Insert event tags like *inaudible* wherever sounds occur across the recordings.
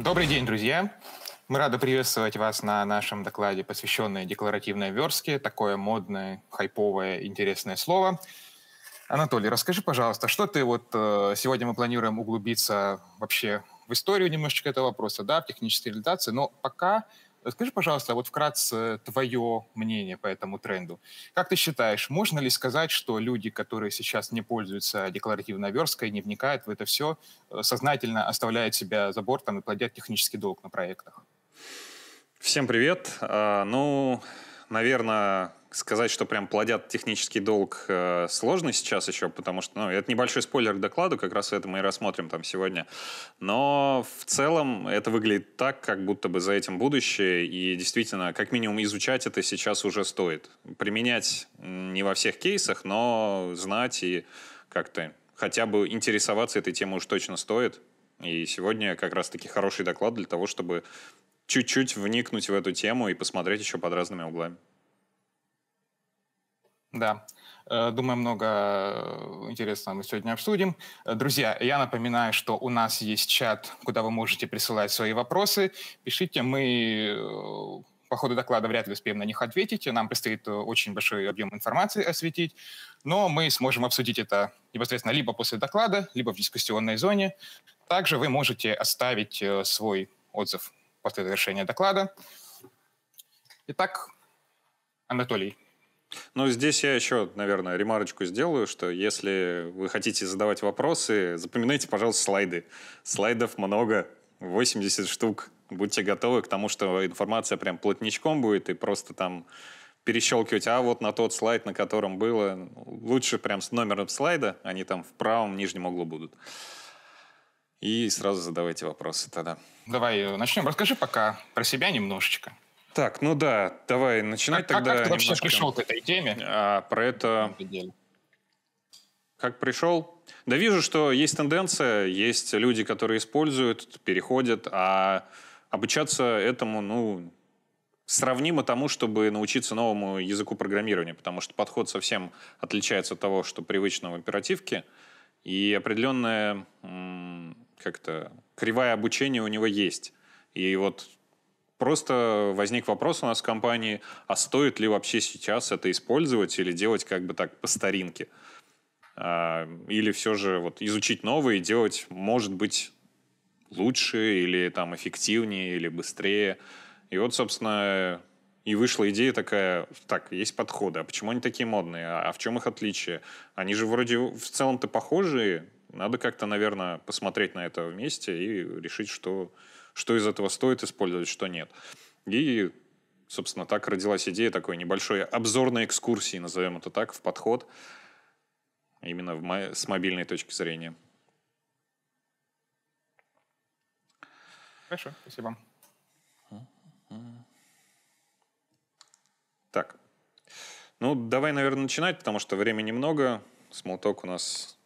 Добрый день, друзья! Мы рады приветствовать вас на нашем докладе, посвященной декларативной верстке. Такое модное, хайповое, интересное слово. Анатолий, расскажи, пожалуйста, что ты вот э, сегодня мы планируем углубиться вообще в историю немножечко этого вопроса, да, в технической реализации, но пока Скажи, пожалуйста, вот вкратце твое мнение по этому тренду. Как ты считаешь, можно ли сказать, что люди, которые сейчас не пользуются декларативной версткой, не вникают в это все, э, сознательно оставляют себя за бортом и платят технический долг на проектах? Всем привет. А, ну, наверное, сказать, что прям плодят технический долг э, сложно сейчас еще, потому что, ну, это небольшой спойлер к докладу, как раз это мы и рассмотрим там сегодня. Но в целом это выглядит так, как будто бы за этим будущее, и действительно, как минимум изучать это сейчас уже стоит. Применять не во всех кейсах, но знать и как-то хотя бы интересоваться этой темой уж точно стоит. И сегодня как раз-таки хороший доклад для того, чтобы чуть-чуть вникнуть в эту тему и посмотреть еще под разными углами. Да. Э, думаю, много э, интересного мы сегодня обсудим. Э, друзья, я напоминаю, что у нас есть чат, куда вы можете присылать свои вопросы. Пишите, мы по ходу доклада вряд ли успеем на них ответить. Нам предстоит очень большой объем информации осветить, но мы сможем обсудить это непосредственно либо после доклада, либо в дискуссионной зоне. Также вы можете оставить свой отзыв после завершения доклада. Итак, Анатолий, ну, здесь я еще, наверное, ремарочку сделаю, что если вы хотите задавать вопросы, запоминайте, пожалуйста, слайды. Слайдов много, 80 штук. Будьте готовы к тому, что информация прям плотничком будет, и просто там перещелкивать, а вот на тот слайд, на котором было. Лучше прям с номером слайда, они там в правом нижнем углу будут. И сразу задавайте вопросы тогда. Давай э, начнем. Расскажи пока про себя немножечко. Так, ну да, давай начинать как, тогда. Как ты вообще пришел к этой теме? А, про это... Как пришел? Да вижу, что есть тенденция, есть люди, которые используют, переходят, а обучаться этому, ну, сравнимо тому, чтобы научиться новому языку программирования, потому что подход совсем отличается от того, что привычно в оперативке, и определенная как-то кривая обучения у него есть. И вот Просто возник вопрос у нас в компании, а стоит ли вообще сейчас это использовать или делать как бы так по старинке? А, или все же вот изучить новое и делать, может быть, лучше или там эффективнее или быстрее. И вот, собственно, и вышла идея такая, так, есть подходы, а почему они такие модные, а, а в чем их отличие? Они же вроде в целом-то похожие, надо как-то, наверное, посмотреть на это вместе и решить, что что из этого стоит использовать, что нет. И, собственно, так родилась идея такой небольшой обзорной экскурсии, назовем это так, в подход, именно в мо- с мобильной точки зрения. Хорошо, спасибо. Так. Ну, давай, наверное, начинать, потому что времени много. Смолток у нас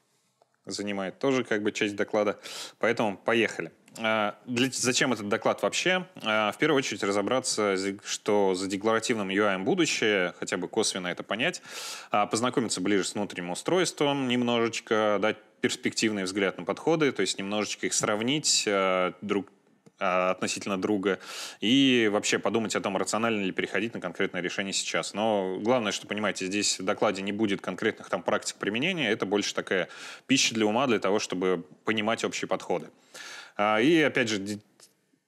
занимает тоже как бы часть доклада. Поэтому поехали. А, для, зачем этот доклад вообще? А, в первую очередь разобраться, что за декларативным UI будущее, хотя бы косвенно это понять, а, познакомиться ближе с внутренним устройством немножечко, дать перспективный взгляд на подходы, то есть немножечко их сравнить друг относительно друга и вообще подумать о том, рационально ли переходить на конкретное решение сейчас. Но главное, что понимаете, здесь в докладе не будет конкретных там практик применения, это больше такая пища для ума для того, чтобы понимать общие подходы. А, и, опять же,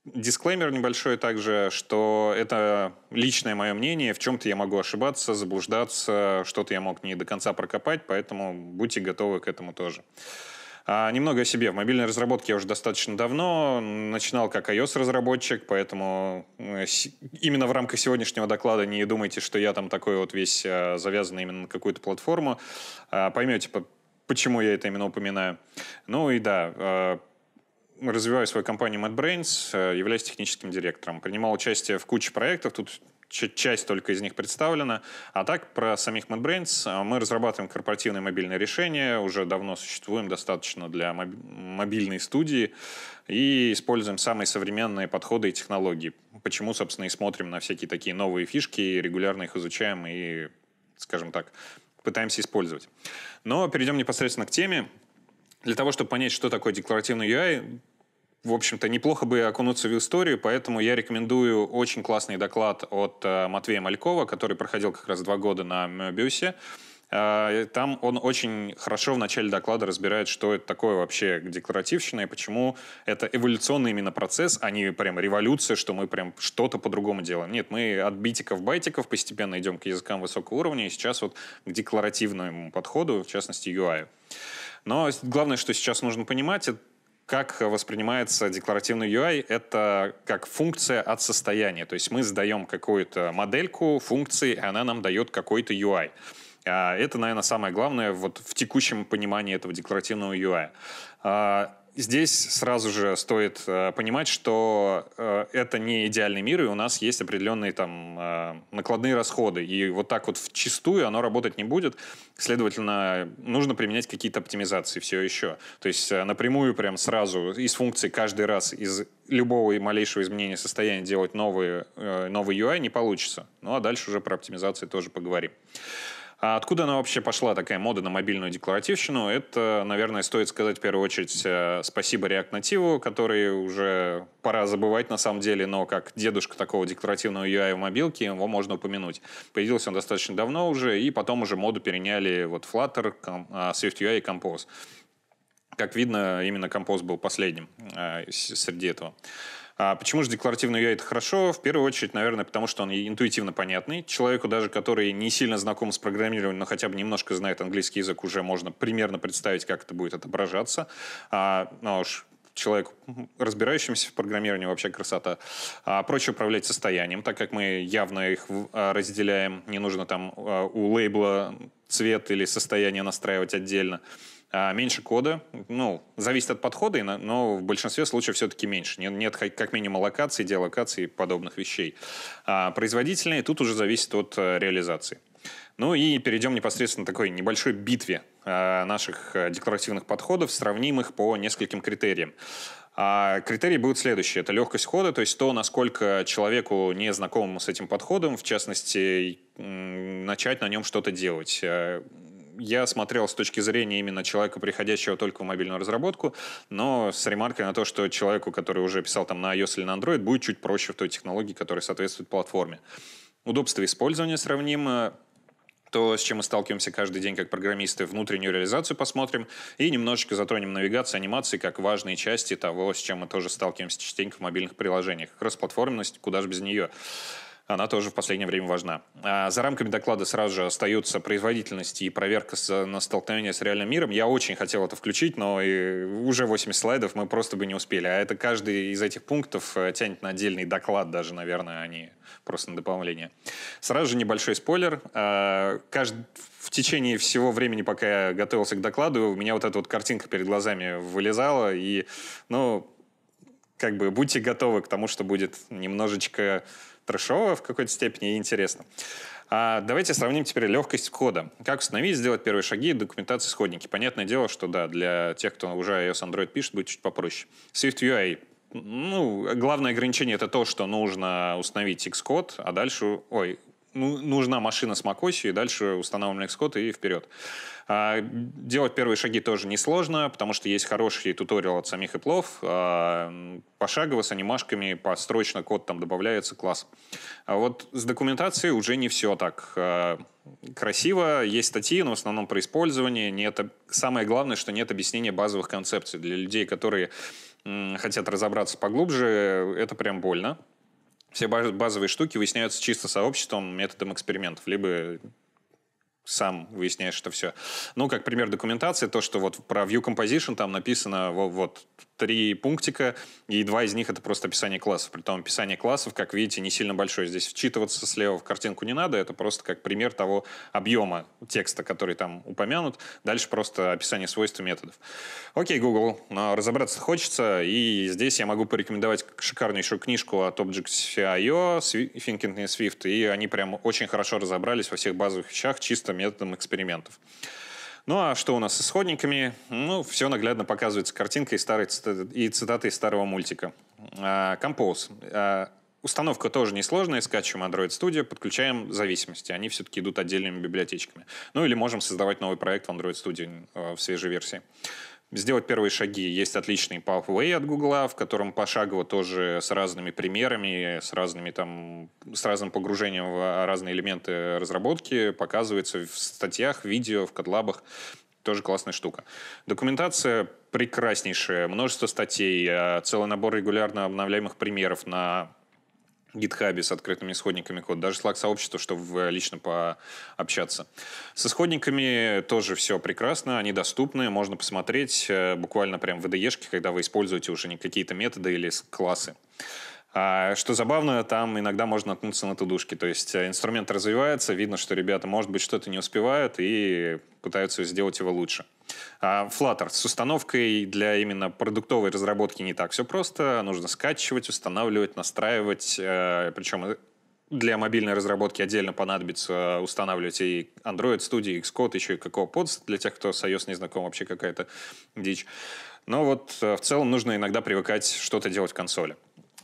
дисклеймер небольшой также, что это личное мое мнение, в чем-то я могу ошибаться, заблуждаться, что-то я мог не до конца прокопать, поэтому будьте готовы к этому тоже. А, немного о себе. В мобильной разработке я уже достаточно давно. Начинал как iOS-разработчик, поэтому э, именно в рамках сегодняшнего доклада не думайте, что я там такой вот весь э, завязанный именно на какую-то платформу. А, поймете, почему я это именно упоминаю. Ну и да, э, развиваю свою компанию MadBrains, э, являюсь техническим директором. Принимал участие в куче проектов, тут часть только из них представлена. А так, про самих MadBrains. Э, мы разрабатываем корпоративные мобильные решения, уже давно существуем достаточно для мобильной студии и используем самые современные подходы и технологии. Почему, собственно, и смотрим на всякие такие новые фишки, регулярно их изучаем и, скажем так, пытаемся использовать. Но перейдем непосредственно к теме. Для того, чтобы понять, что такое декларативный UI, в общем-то, неплохо бы окунуться в историю, поэтому я рекомендую очень классный доклад от э, Матвея Малькова, который проходил как раз два года на Мебиусе. Э, там он очень хорошо в начале доклада разбирает, что это такое вообще декларативщина и почему это эволюционный именно процесс, а не прям революция, что мы прям что-то по-другому делаем. Нет, мы от битиков-байтиков постепенно идем к языкам высокого уровня, и сейчас вот к декларативному подходу, в частности, UI. Но главное, что сейчас нужно понимать, это как воспринимается декларативный UI? Это как функция от состояния. То есть мы сдаем какую-то модельку функции, и она нам дает какой-то UI. А это, наверное, самое главное вот в текущем понимании этого декларативного UI. Здесь сразу же стоит э, понимать, что э, это не идеальный мир, и у нас есть определенные там э, накладные расходы. И вот так вот в чистую оно работать не будет. Следовательно, нужно применять какие-то оптимизации все еще. То есть напрямую прям сразу из функции каждый раз из любого и малейшего изменения состояния делать новый, новый UI не получится. Ну а дальше уже про оптимизации тоже поговорим. А откуда она вообще пошла, такая мода на мобильную декларативщину? Это, наверное, стоит сказать в первую очередь э, спасибо React Native, который уже пора забывать на самом деле, но как дедушка такого декларативного UI в мобилке, его можно упомянуть. Появился он достаточно давно уже, и потом уже моду переняли вот Flutter, а, SwiftUI и Compose. Как видно, именно Compose был последним э, среди этого. А почему же декларативный UI это хорошо? В первую очередь, наверное, потому что он интуитивно понятный. Человеку даже, который не сильно знаком с программированием, но хотя бы немножко знает английский язык, уже можно примерно представить, как это будет отображаться. А, ну уж человеку, разбирающимся в программировании, вообще красота. А, проще управлять состоянием, так как мы явно их а, разделяем. Не нужно там а, у лейбла цвет или состояние настраивать отдельно. А, меньше кода. Ну, зависит от подхода, но в большинстве случаев все-таки меньше. Нет, нет как минимум локации, делокации и подобных вещей. А производительнее тут уже зависит от э, реализации. Ну и перейдем непосредственно к такой небольшой битве э, наших э, декларативных подходов, сравним их по нескольким критериям. А критерии будут следующие. Это легкость хода, то есть то, насколько человеку, не знакомому с этим подходом, в частности, начать на нем что-то делать я смотрел с точки зрения именно человека, приходящего только в мобильную разработку, но с ремаркой на то, что человеку, который уже писал там на iOS или на Android, будет чуть проще в той технологии, которая соответствует платформе. Удобство использования сравнимо, то, с чем мы сталкиваемся каждый день как программисты, внутреннюю реализацию посмотрим и немножечко затронем навигацию, анимации как важные части того, с чем мы тоже сталкиваемся частенько в мобильных приложениях. Кросс-платформенность, куда же без нее она тоже в последнее время важна. А за рамками доклада сразу же остаются производительность и проверка на столкновение с реальным миром. Я очень хотел это включить, но и уже 80 слайдов мы просто бы не успели. А это каждый из этих пунктов э, тянет на отдельный доклад даже, наверное, а не просто на дополнение. Сразу же небольшой спойлер. А, каждый в течение всего времени, пока я готовился к докладу, у меня вот эта вот картинка перед глазами вылезала, и, ну, как бы будьте готовы к тому, что будет немножечко трэшово в какой-то степени и интересно. А давайте сравним теперь легкость кода. Как установить, сделать первые шаги, документации, исходники. Понятное дело, что да, для тех, кто уже iOS Android пишет, будет чуть попроще. Swift UI ну, главное ограничение это то, что нужно установить Xcode, а дальше, ой, ну, нужна машина с macOS, и дальше устанавливаем Xcode и вперед. А, делать первые шаги тоже несложно, потому что есть хороший туториал от самих Apple. А, пошагово, с анимашками, построчно код там добавляется, класс. А вот с документацией уже не все так а, красиво. Есть статьи, но в основном про использование. Нет, самое главное, что нет объяснения базовых концепций. Для людей, которые хотят разобраться поглубже, это прям больно. Все базовые штуки выясняются чисто сообществом, методом экспериментов, либо сам выясняешь это все. Ну, как пример документации, то, что вот про View Composition там написано вот, вот три пунктика, и два из них это просто описание классов. Притом описание классов, как видите, не сильно большое. Здесь вчитываться слева в картинку не надо, это просто как пример того объема текста, который там упомянут. Дальше просто описание свойств и методов. Окей, Google, но разобраться хочется, и здесь я могу порекомендовать шикарнейшую книжку от Objects.io, Thinking in Swift, и они прям очень хорошо разобрались во всех базовых вещах чисто методом экспериментов. Ну а что у нас с исходниками? Ну, все наглядно показывается картинкой старой и цитатой старого мультика. А, Compose. А, установка тоже несложная. Скачиваем Android Studio, подключаем зависимости. Они все-таки идут отдельными библиотечками. Ну или можем создавать новый проект в Android Studio а, в свежей версии. Сделать первые шаги. Есть отличный Pathway от Google, в котором пошагово тоже с разными примерами, с, разными, там, с разным погружением в разные элементы разработки показывается в статьях, видео, в кодлабах. Тоже классная штука. Документация прекраснейшая. Множество статей, э, целый набор регулярно обновляемых примеров на гитхабе с открытыми исходниками кода, даже Slack сообщество, чтобы лично пообщаться. С исходниками тоже все прекрасно, они доступны, можно посмотреть э, буквально прям в IDE, когда вы используете уже не какие-то методы или классы. А что забавно, там иногда можно наткнуться на тудушки. То есть э, инструмент развивается, видно, что ребята, может быть, что-то не успевают и пытаются сделать его лучше. А Flutter с установкой для именно продуктовой разработки не так все просто. Нужно скачивать, устанавливать, настраивать. Э, Причем для мобильной разработки отдельно понадобится устанавливать и Android Studio, Xcode, еще и под для тех, кто с iOS не знаком, вообще какая-то дичь. Но вот э, в целом нужно иногда привыкать что-то делать в консоли.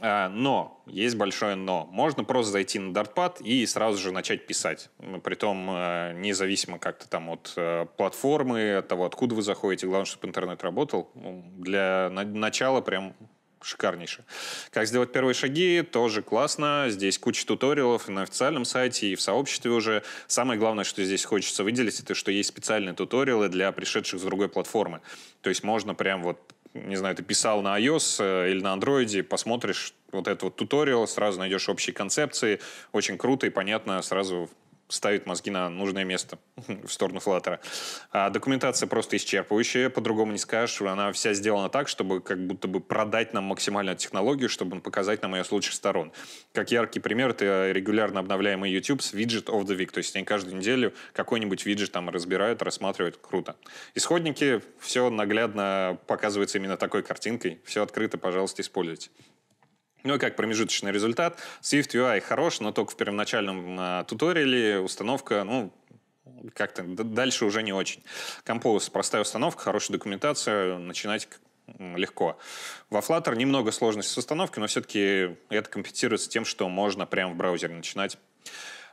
А, но, есть большое но. Можно просто зайти на Dartpad и сразу же начать писать. Притом э, независимо как-то там от э, платформы, от того, откуда вы заходите. Главное, чтобы интернет работал. Ну, для начала прям шикарнейше. Как сделать первые шаги, тоже классно. Здесь куча туториалов и на официальном сайте, и в сообществе уже. Самое главное, что здесь хочется выделить, это что есть специальные туториалы для пришедших с другой платформы. То есть можно прям вот не знаю, ты писал на iOS э, или на Android, посмотришь вот этот вот туториал, сразу найдешь общие концепции, очень круто и понятно, сразу ставит мозги на нужное место *laughs* в сторону Flutter. А документация просто исчерпывающая, по-другому не скажешь. Она вся сделана так, чтобы как будто бы продать нам максимальную технологию, чтобы показать нам ее с лучших сторон. Как яркий пример, это регулярно обновляемый YouTube с виджет of the week. То есть они каждую неделю какой-нибудь виджет там разбирают, рассматривают. Круто. Исходники, все наглядно показывается именно такой картинкой. Все открыто, пожалуйста, используйте. Ну и как промежуточный результат, Swift UI хорош, но только в первоначальном э, туториале установка, ну, как-то дальше уже не очень. Compose простая установка, хорошая документация, начинать легко. Во Flutter немного сложностей с установкой, но все-таки это компенсируется тем, что можно прямо в браузере начинать.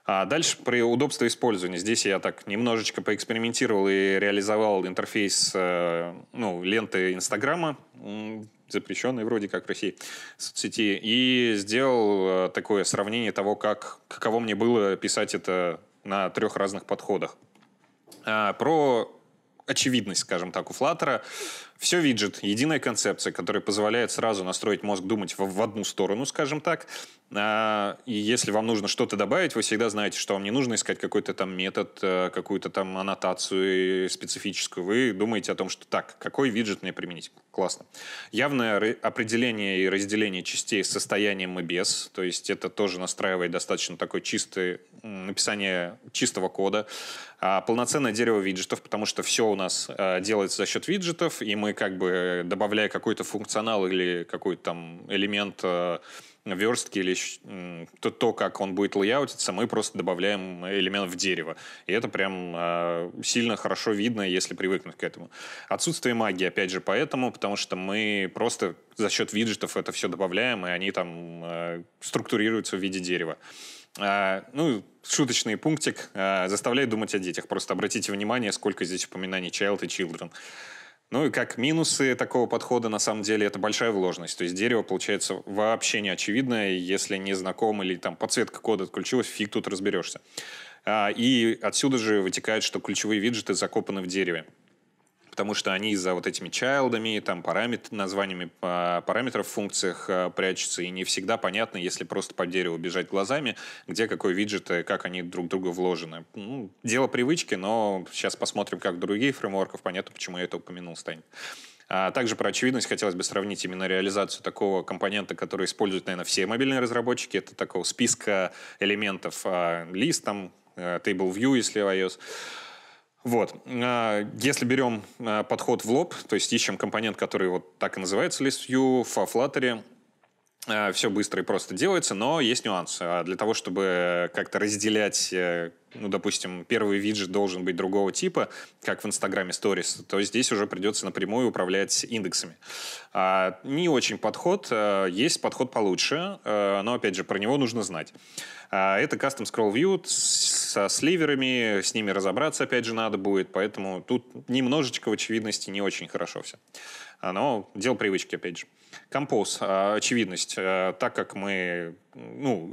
А дальше при удобстве использования. Здесь я так немножечко поэкспериментировал и реализовал интерфейс э, ну, ленты Инстаграма запрещенной вроде как в России соцсети, и сделал э, такое сравнение того, как, каково мне было писать это на трех разных подходах. А, про очевидность, скажем так, у Flutter. Все виджет, единая концепция, которая позволяет сразу настроить мозг думать в, одну сторону, скажем так. А, и если вам нужно что-то добавить, вы всегда знаете, что вам не нужно искать какой-то там метод, э, какую-то там аннотацию специфическую. Вы думаете о том, что так, какой виджет мне применить? Классно. Явное определение и разделение частей с состоянием и без. То есть это тоже настраивает достаточно такое чистое написание чистого кода. А полноценное дерево виджетов, потому что все у нас э, делается за счет виджетов, и мы как бы добавляя какой-то функционал или какой-то там элемент э, верстки или то, то, как он будет лейаутиться, мы просто добавляем элемент в дерево. И это прям э, сильно хорошо видно, если привыкнуть к этому. Отсутствие магии, опять же, поэтому, потому что мы просто за счет виджетов это все добавляем, и они там э, структурируются в виде дерева. Э, ну, шуточный пунктик э, заставляет думать о детях. Просто обратите внимание, сколько здесь упоминаний child и children. Ну и как минусы такого подхода, на самом деле, это большая вложенность. То есть дерево, получается, вообще не очевидное, если не знаком или там подсветка кода отключилась, фиг тут разберешься. А, и отсюда же вытекает, что ключевые виджеты закопаны в дереве потому что они за вот этими чайлдами, там, параметр, названиями параметров в функциях э, прячутся, и не всегда понятно, если просто по дереву бежать глазами, где какой виджет и как они друг друга вложены. Ну, дело привычки, но сейчас посмотрим, как в других фреймворках, понятно, почему я это упомянул, станет. А также про очевидность хотелось бы сравнить именно реализацию такого компонента, который используют, наверное, все мобильные разработчики. Это такого списка элементов, а, лист, там, э, table view, если iOS. Вот. А, если берем а, подход в лоб, то есть ищем компонент, который вот так и называется ListView в Flutter, а, все быстро и просто делается, но есть нюансы. Для того, чтобы как-то разделять, э, ну, допустим, первый виджет должен быть другого типа, как в Инстаграме Stories, то здесь уже придется напрямую управлять индексами. Не очень подход, есть подход получше, но, опять же, про него нужно знать. Это Custom Scroll View со сливерами, с ними разобраться опять же надо будет, поэтому тут немножечко в очевидности не очень хорошо все. Но дело привычки опять же. Композ, очевидность. Так как мы, ну,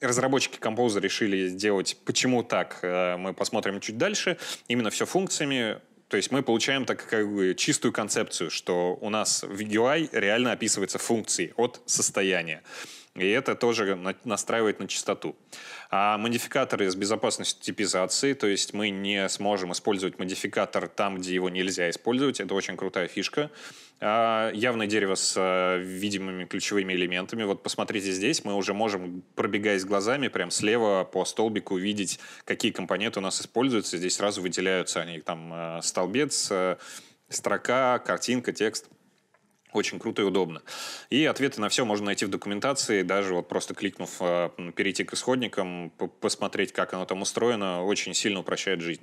разработчики Compose решили сделать почему так, мы посмотрим чуть дальше. Именно все функциями то есть мы получаем так как бы чистую концепцию, что у нас в UI реально описываются функции от состояния. И это тоже настраивает на частоту. А модификаторы с безопасностью типизации, то есть мы не сможем использовать модификатор там, где его нельзя использовать. Это очень крутая фишка. А явное дерево с а, видимыми ключевыми элементами. Вот посмотрите здесь, мы уже можем, пробегаясь глазами, прям слева по столбику видеть, какие компоненты у нас используются. Здесь сразу выделяются они, там, а, столбец, строка, картинка, текст. Очень круто и удобно. И ответы на все можно найти в документации, даже вот просто кликнув, э, перейти к исходникам, посмотреть, как оно там устроено, очень сильно упрощает жизнь.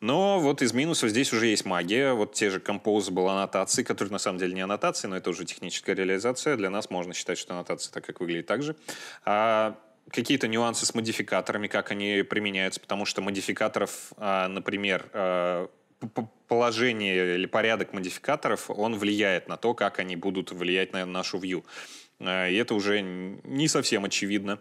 Но вот из минусов здесь уже есть магия. Вот те же composable аннотации, которые на самом деле не аннотации, но это уже техническая реализация. Для нас можно считать, что аннотация так как выглядит так же. А какие-то нюансы с модификаторами, как они применяются, потому что модификаторов, а, например, а, положение или порядок модификаторов, он влияет на то, как они будут влиять на нашу view. Э, и это уже не совсем очевидно.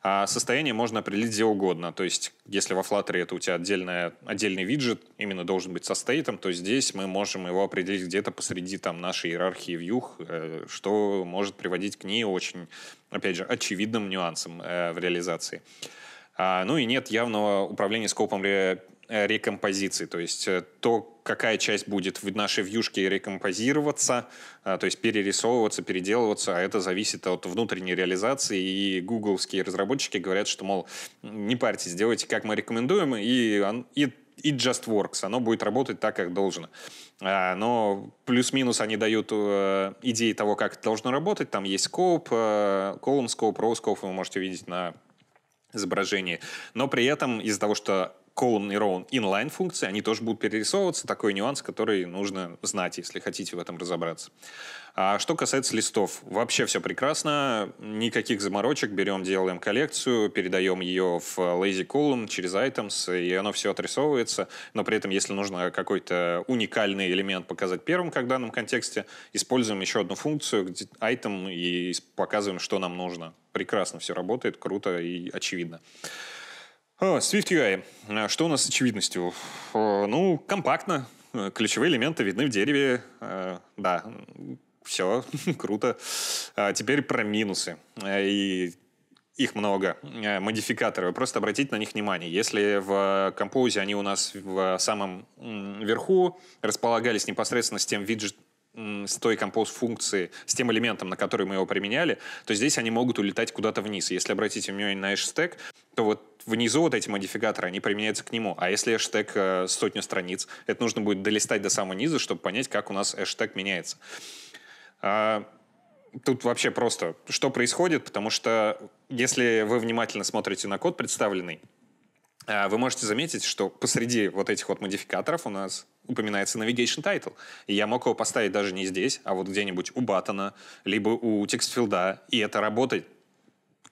А состояние можно определить где угодно. То есть, если во Flutter это у тебя отдельная, отдельный виджет, именно должен быть со стейтом, то здесь мы можем его определить где-то посреди там, нашей иерархии view, э, что может приводить к не очень, опять же, очевидным нюансам э, в реализации. А, ну и нет явного управления скопом рекомпозиции, то есть э, то, какая часть будет в нашей вьюшке рекомпозироваться, э, то есть перерисовываться, переделываться, а это зависит от внутренней реализации, и гугловские разработчики говорят, что, мол, не парьтесь, сделайте, как мы рекомендуем, и, и it just works, оно будет работать так, как должно. А, но плюс-минус они дают идеи того, как это должно работать. Там есть scope, column scope, row scope, вы можете увидеть на изображении. Но при этом из-за того, что column и row inline функции, они тоже будут перерисовываться. Такой нюанс, который нужно знать, если хотите в этом разобраться. А что касается листов, вообще все прекрасно, никаких заморочек, берем, делаем коллекцию, передаем ее в lazy column через items, и оно все отрисовывается, но при этом, если нужно какой-то уникальный элемент показать первым, как в данном контексте, используем еще одну функцию, где item, и показываем, что нам нужно. Прекрасно все работает, круто и очевидно. Swift UI. А, что у нас с очевидностью? Ну, компактно. Ключевые элементы видны в дереве. А, да, все, *laughs* круто. А теперь про минусы. И их много, модификаторы. Вы просто обратите на них внимание. Если в композе они у нас в самом верху располагались непосредственно с тем виджет, с той композ функции, с тем элементом, на который мы его применяли, то здесь они могут улетать куда-то вниз. Если обратите внимание на хэштег, то вот внизу вот эти модификаторы, они применяются к нему. А если хэштег э, сотню страниц, это нужно будет долистать до самого низа, чтобы понять, как у нас хэштег меняется. А, тут вообще просто, что происходит, потому что если вы внимательно смотрите на код представленный, а, вы можете заметить, что посреди вот этих вот модификаторов у нас упоминается navigation title. И я мог его поставить даже не здесь, а вот где-нибудь у button а, либо у text field а, и это работает.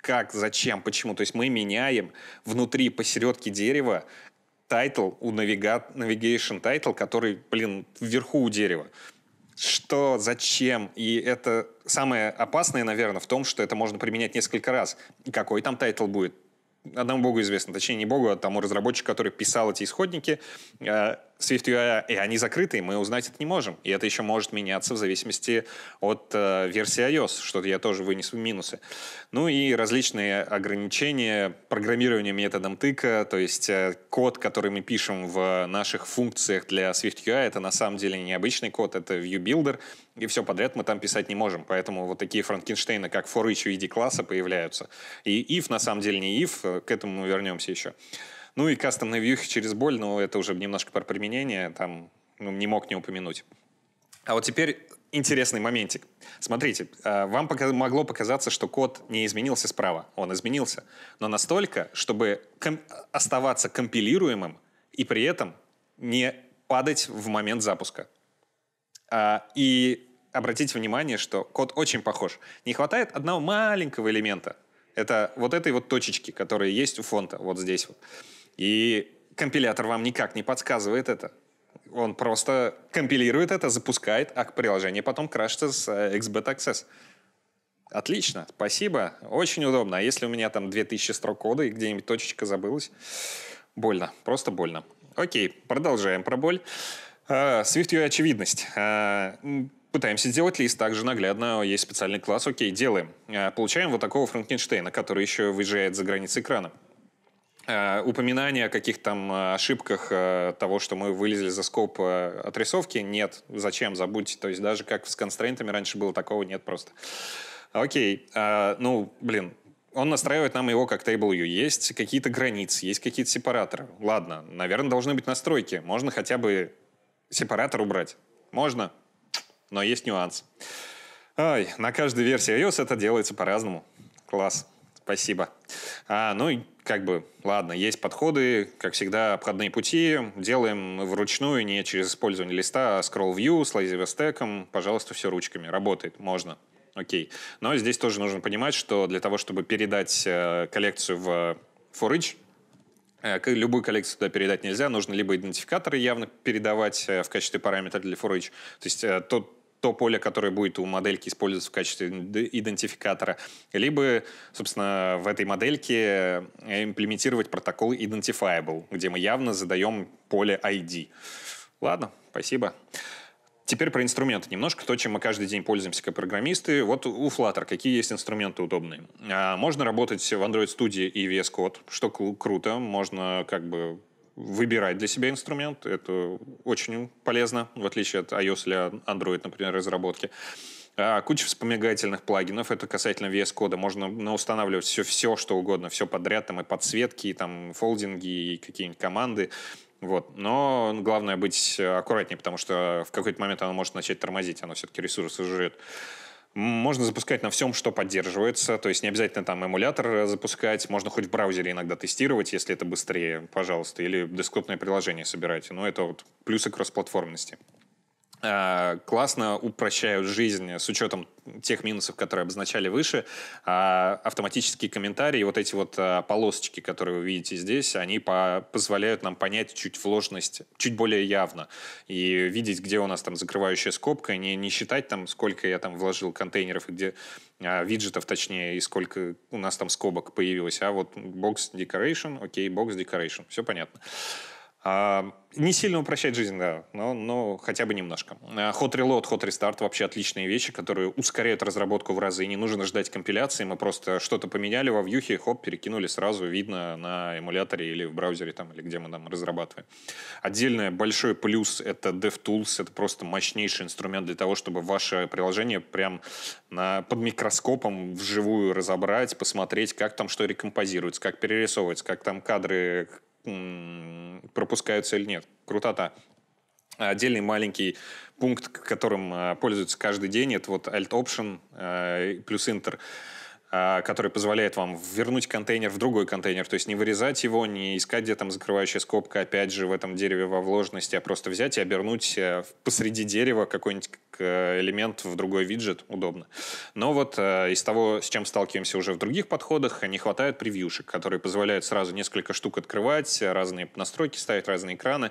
Как, зачем, почему? То есть мы меняем внутри посередке дерева title у навига... navigation title, который, блин, вверху у дерева. Что, зачем? И это самое опасное, наверное, в том, что это можно применять несколько раз. И какой там title будет? одному богу известно, точнее не богу, а тому разработчику, который писал эти исходники, э, SwiftUI, и они закрыты, мы узнать это не можем. И это еще может меняться в зависимости от э, версии iOS, что я тоже вынесу минусы. Ну и различные ограничения программирования методом тыка, то есть э, код, который мы пишем в наших функциях для SwiftUI, это на самом деле не обычный код, это ViewBuilder, и все подряд мы там писать не можем. Поэтому вот такие франкенштейны, как for each в виде класса появляются. И if на самом деле не if, э, к этому мы вернемся еще. Ну и кастомные вьюхи через боль, но это уже немножко про применение, там ну, не мог не упомянуть. А вот теперь интересный моментик. Смотрите, э, вам могло показаться, что код не изменился справа. Он изменился. Но настолько, чтобы ком- оставаться компилируемым и при этом не падать в момент запуска. А, и обратите внимание, что код очень похож. Не хватает одного маленького элемента. это вот этой вот точечки, которые есть у фонта, вот здесь вот. И компилятор вам никак не подсказывает это. Он просто компилирует это, запускает, а приложение потом крашится с э, XBT Access. Отлично, спасибо, очень удобно. А если у меня там 2000 строк кода и где-нибудь точечка забылась? Больно, просто больно. Окей, продолжаем про боль. Uh, SwiftUI очевидность. Uh, пытаемся сделать лист также наглядно. Есть специальный класс, окей, делаем. Uh, получаем вот такого Франкенштейна, который еще выезжает за границы экрана. Uh, упоминания о каких-то там ошибках uh, того, что мы вылезли за скоп отрисовки, нет. Зачем? Забудьте. То есть даже как с констрейнтами раньше было, такого нет просто. Окей, ну, блин, он настраивает нам его как table view. Есть какие-то границы, есть какие-то сепараторы. Ладно, наверное, должны быть настройки. Можно хотя бы сепаратор убрать. Можно, но есть нюанс. Ой, на каждой версии iOS это делается по-разному. Класс, спасибо. А, ну как бы, ладно, есть подходы, как всегда, обходные пути. Делаем вручную, не через использование листа, а scroll view с lazy стеком. Пожалуйста, все ручками. Работает, можно. Окей. Но здесь тоже нужно понимать, что для того, чтобы передать э, коллекцию в forage, э, любую коллекцию туда передать нельзя, нужно либо идентификаторы явно передавать э, в качестве параметра для forage, то есть э, тот то поле, которое будет у модельки использоваться в качестве идентификатора, либо, собственно, в этой модельке э, имплементировать протокол identifiable, где мы явно задаем поле ID. Ладно, спасибо. Теперь про инструменты немножко, то, чем мы каждый день пользуемся как программисты. Вот у Flutter какие есть инструменты удобные. А, можно работать в Android Studio и VS Code, что круто. Можно как бы выбирать для себя инструмент. Это очень полезно, в отличие от iOS или Android, например, разработки. А, куча вспомогательных плагинов. Это касательно VS кода. Можно устанавливать все, все, что угодно, все подряд, там и подсветки, и там фолдинги, и какие-нибудь команды. Вот. Но главное быть аккуратнее, потому что в какой-то момент оно может начать тормозить, оно все-таки ресурсы жрет. Можно запускать на всем, что поддерживается, то есть не обязательно там эмулятор запускать, можно хоть в браузере иногда тестировать, если это быстрее, пожалуйста, или десктопное приложение собирайте. Но это вот плюсы кроссплатформенности. Э, классно упрощают жизнь с учетом тех минусов, которые обозначали выше. А автоматические комментарии, вот эти вот э, полосочки, которые вы видите здесь, они по позволяют нам понять чуть вложенность, чуть более явно. И видеть, где у нас там закрывающая скобка, не, не считать там, сколько я там вложил контейнеров, где а, виджетов, точнее, и сколько у нас там скобок появилось. А вот box decoration, окей, okay, box decoration, все понятно. А, не сильно упрощать жизнь, да, но, но хотя бы немножко. А, hot Reload, Hot Restart вообще отличные вещи, которые ускоряют разработку в разы. И не нужно ждать компиляции, мы просто что-то поменяли во вьюхе, хоп, перекинули сразу, видно на эмуляторе или в браузере, там, или где мы там разрабатываем. Отдельный большой плюс — это DevTools, это просто мощнейший инструмент для того, чтобы ваше приложение прям на, под микроскопом вживую разобрать, посмотреть, как там что рекомпозируется, как перерисовывается, как там кадры пропускаются или нет. Крутота. Отдельный маленький пункт, которым а, пользуются каждый день, это вот Alt-Option э, плюс Enter – а, который позволяет вам вернуть контейнер в другой контейнер, то есть не вырезать его, не искать, где там закрывающая скобка, опять же, в этом дереве во вложенности, а просто взять и обернуть э, посреди дерева какой-нибудь элемент в другой виджет, удобно. Но вот э, из того, с чем сталкиваемся уже в других подходах, не хватает превьюшек, которые позволяют сразу несколько штук открывать, разные настройки ставить, разные экраны.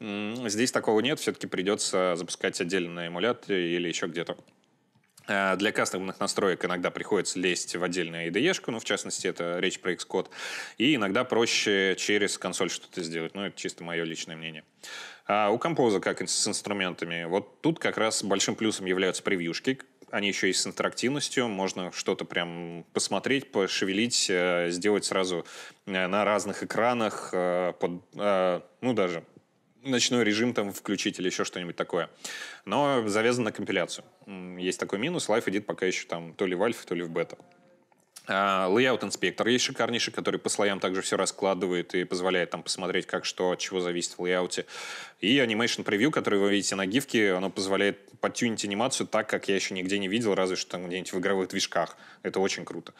Здесь такого нет, все-таки придется запускать отдельно на эмуляторе или еще где-то. Э, для кастомных настроек иногда приходится лезть в отдельную IDE-шку, ну, в частности, это речь про Xcode, и иногда проще через консоль что-то сделать. Ну, это чисто мое личное мнение. А у композа, как с инструментами, вот тут как раз большим плюсом являются превьюшки, они еще есть с интерактивностью, можно что-то прям посмотреть, пошевелить, э, сделать сразу э, на разных экранах, под, ну, даже ночной режим там включить или еще что-нибудь такое. Но завязан на компиляцию. Есть такой минус, Live Edit пока еще там то ли в альфа, то ли в бета. Layout инспектор есть шикарнейший, который по слоям также все раскладывает и позволяет там посмотреть, как что, от чего зависит в лейауте. И Animation Preview, который вы видите на гифке, оно позволяет подтюнить анимацию так, как я еще нигде не видел, разве что там где-нибудь в игровых движках. Это очень круто.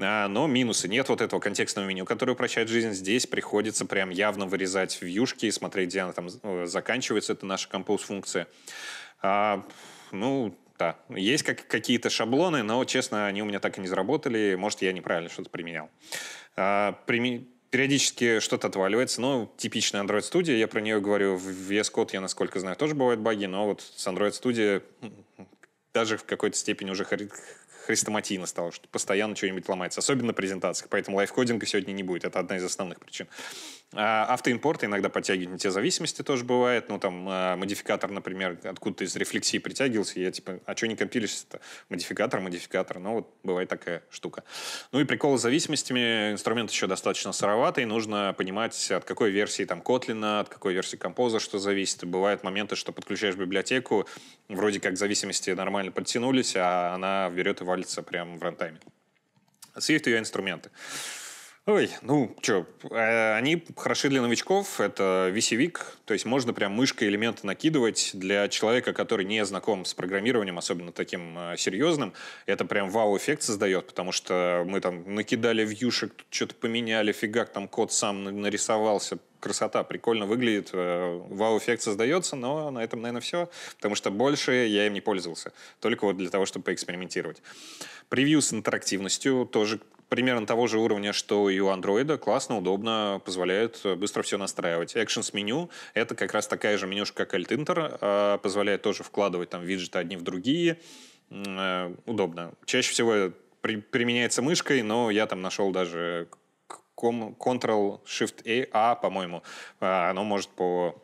А, но минусы. Нет вот этого контекстного меню, которое упрощает жизнь. Здесь приходится прям явно вырезать вьюшки, смотреть, где она там э, заканчивается. Это наша композ-функция. А, ну, да. Есть как, какие-то шаблоны, но, честно, они у меня так и не заработали. Может, я неправильно что-то применял. А, прими... Периодически что-то отваливается, но типичная Android Studio, я про нее говорю, в VS Code, я, насколько знаю, тоже бывают баги, но вот с Android Studio даже в какой-то степени уже хрестоматийно стало, что постоянно что-нибудь ломается, особенно на презентациях, поэтому лайфкодинга сегодня не будет, это одна из основных причин. А автоимпорт иногда подтягивает не те зависимости тоже бывает, ну там а, модификатор, например, откуда-то из рефлексии притягивался, я типа, а что не компилишься-то? Модификатор, модификатор, ну вот бывает такая штука. Ну и прикол с зависимостями, инструмент еще достаточно сыроватый, нужно понимать, от какой версии там Kotlin, от какой версии композа что зависит. Бывают моменты, что подключаешь библиотеку, вроде как зависимости нормально подтянулись, а она берет и валится прямо в рантайме. Swift ее инструменты. Ой, ну, что, э, они хороши для новичков, это висевик, то есть можно прям мышкой элементы накидывать для человека, который не знаком с программированием, особенно таким э, серьезным, это прям вау-эффект создает, потому что мы там накидали вьюшек, что-то поменяли, фигак, там код сам нарисовался, красота, прикольно выглядит, э, вау-эффект создается, но на этом, наверное, все, потому что больше я им не пользовался, только вот для того, чтобы поэкспериментировать. Превью с интерактивностью тоже примерно того же уровня, что и у Android. Классно, удобно, позволяет быстро все настраивать. Actions меню — это как раз такая же менюшка, как Alt-Enter, а, позволяет тоже вкладывать там виджеты одни в другие. Э, удобно. Чаще всего при, применяется мышкой, но я там нашел даже Ctrl-Shift-A, по-моему. А, оно может по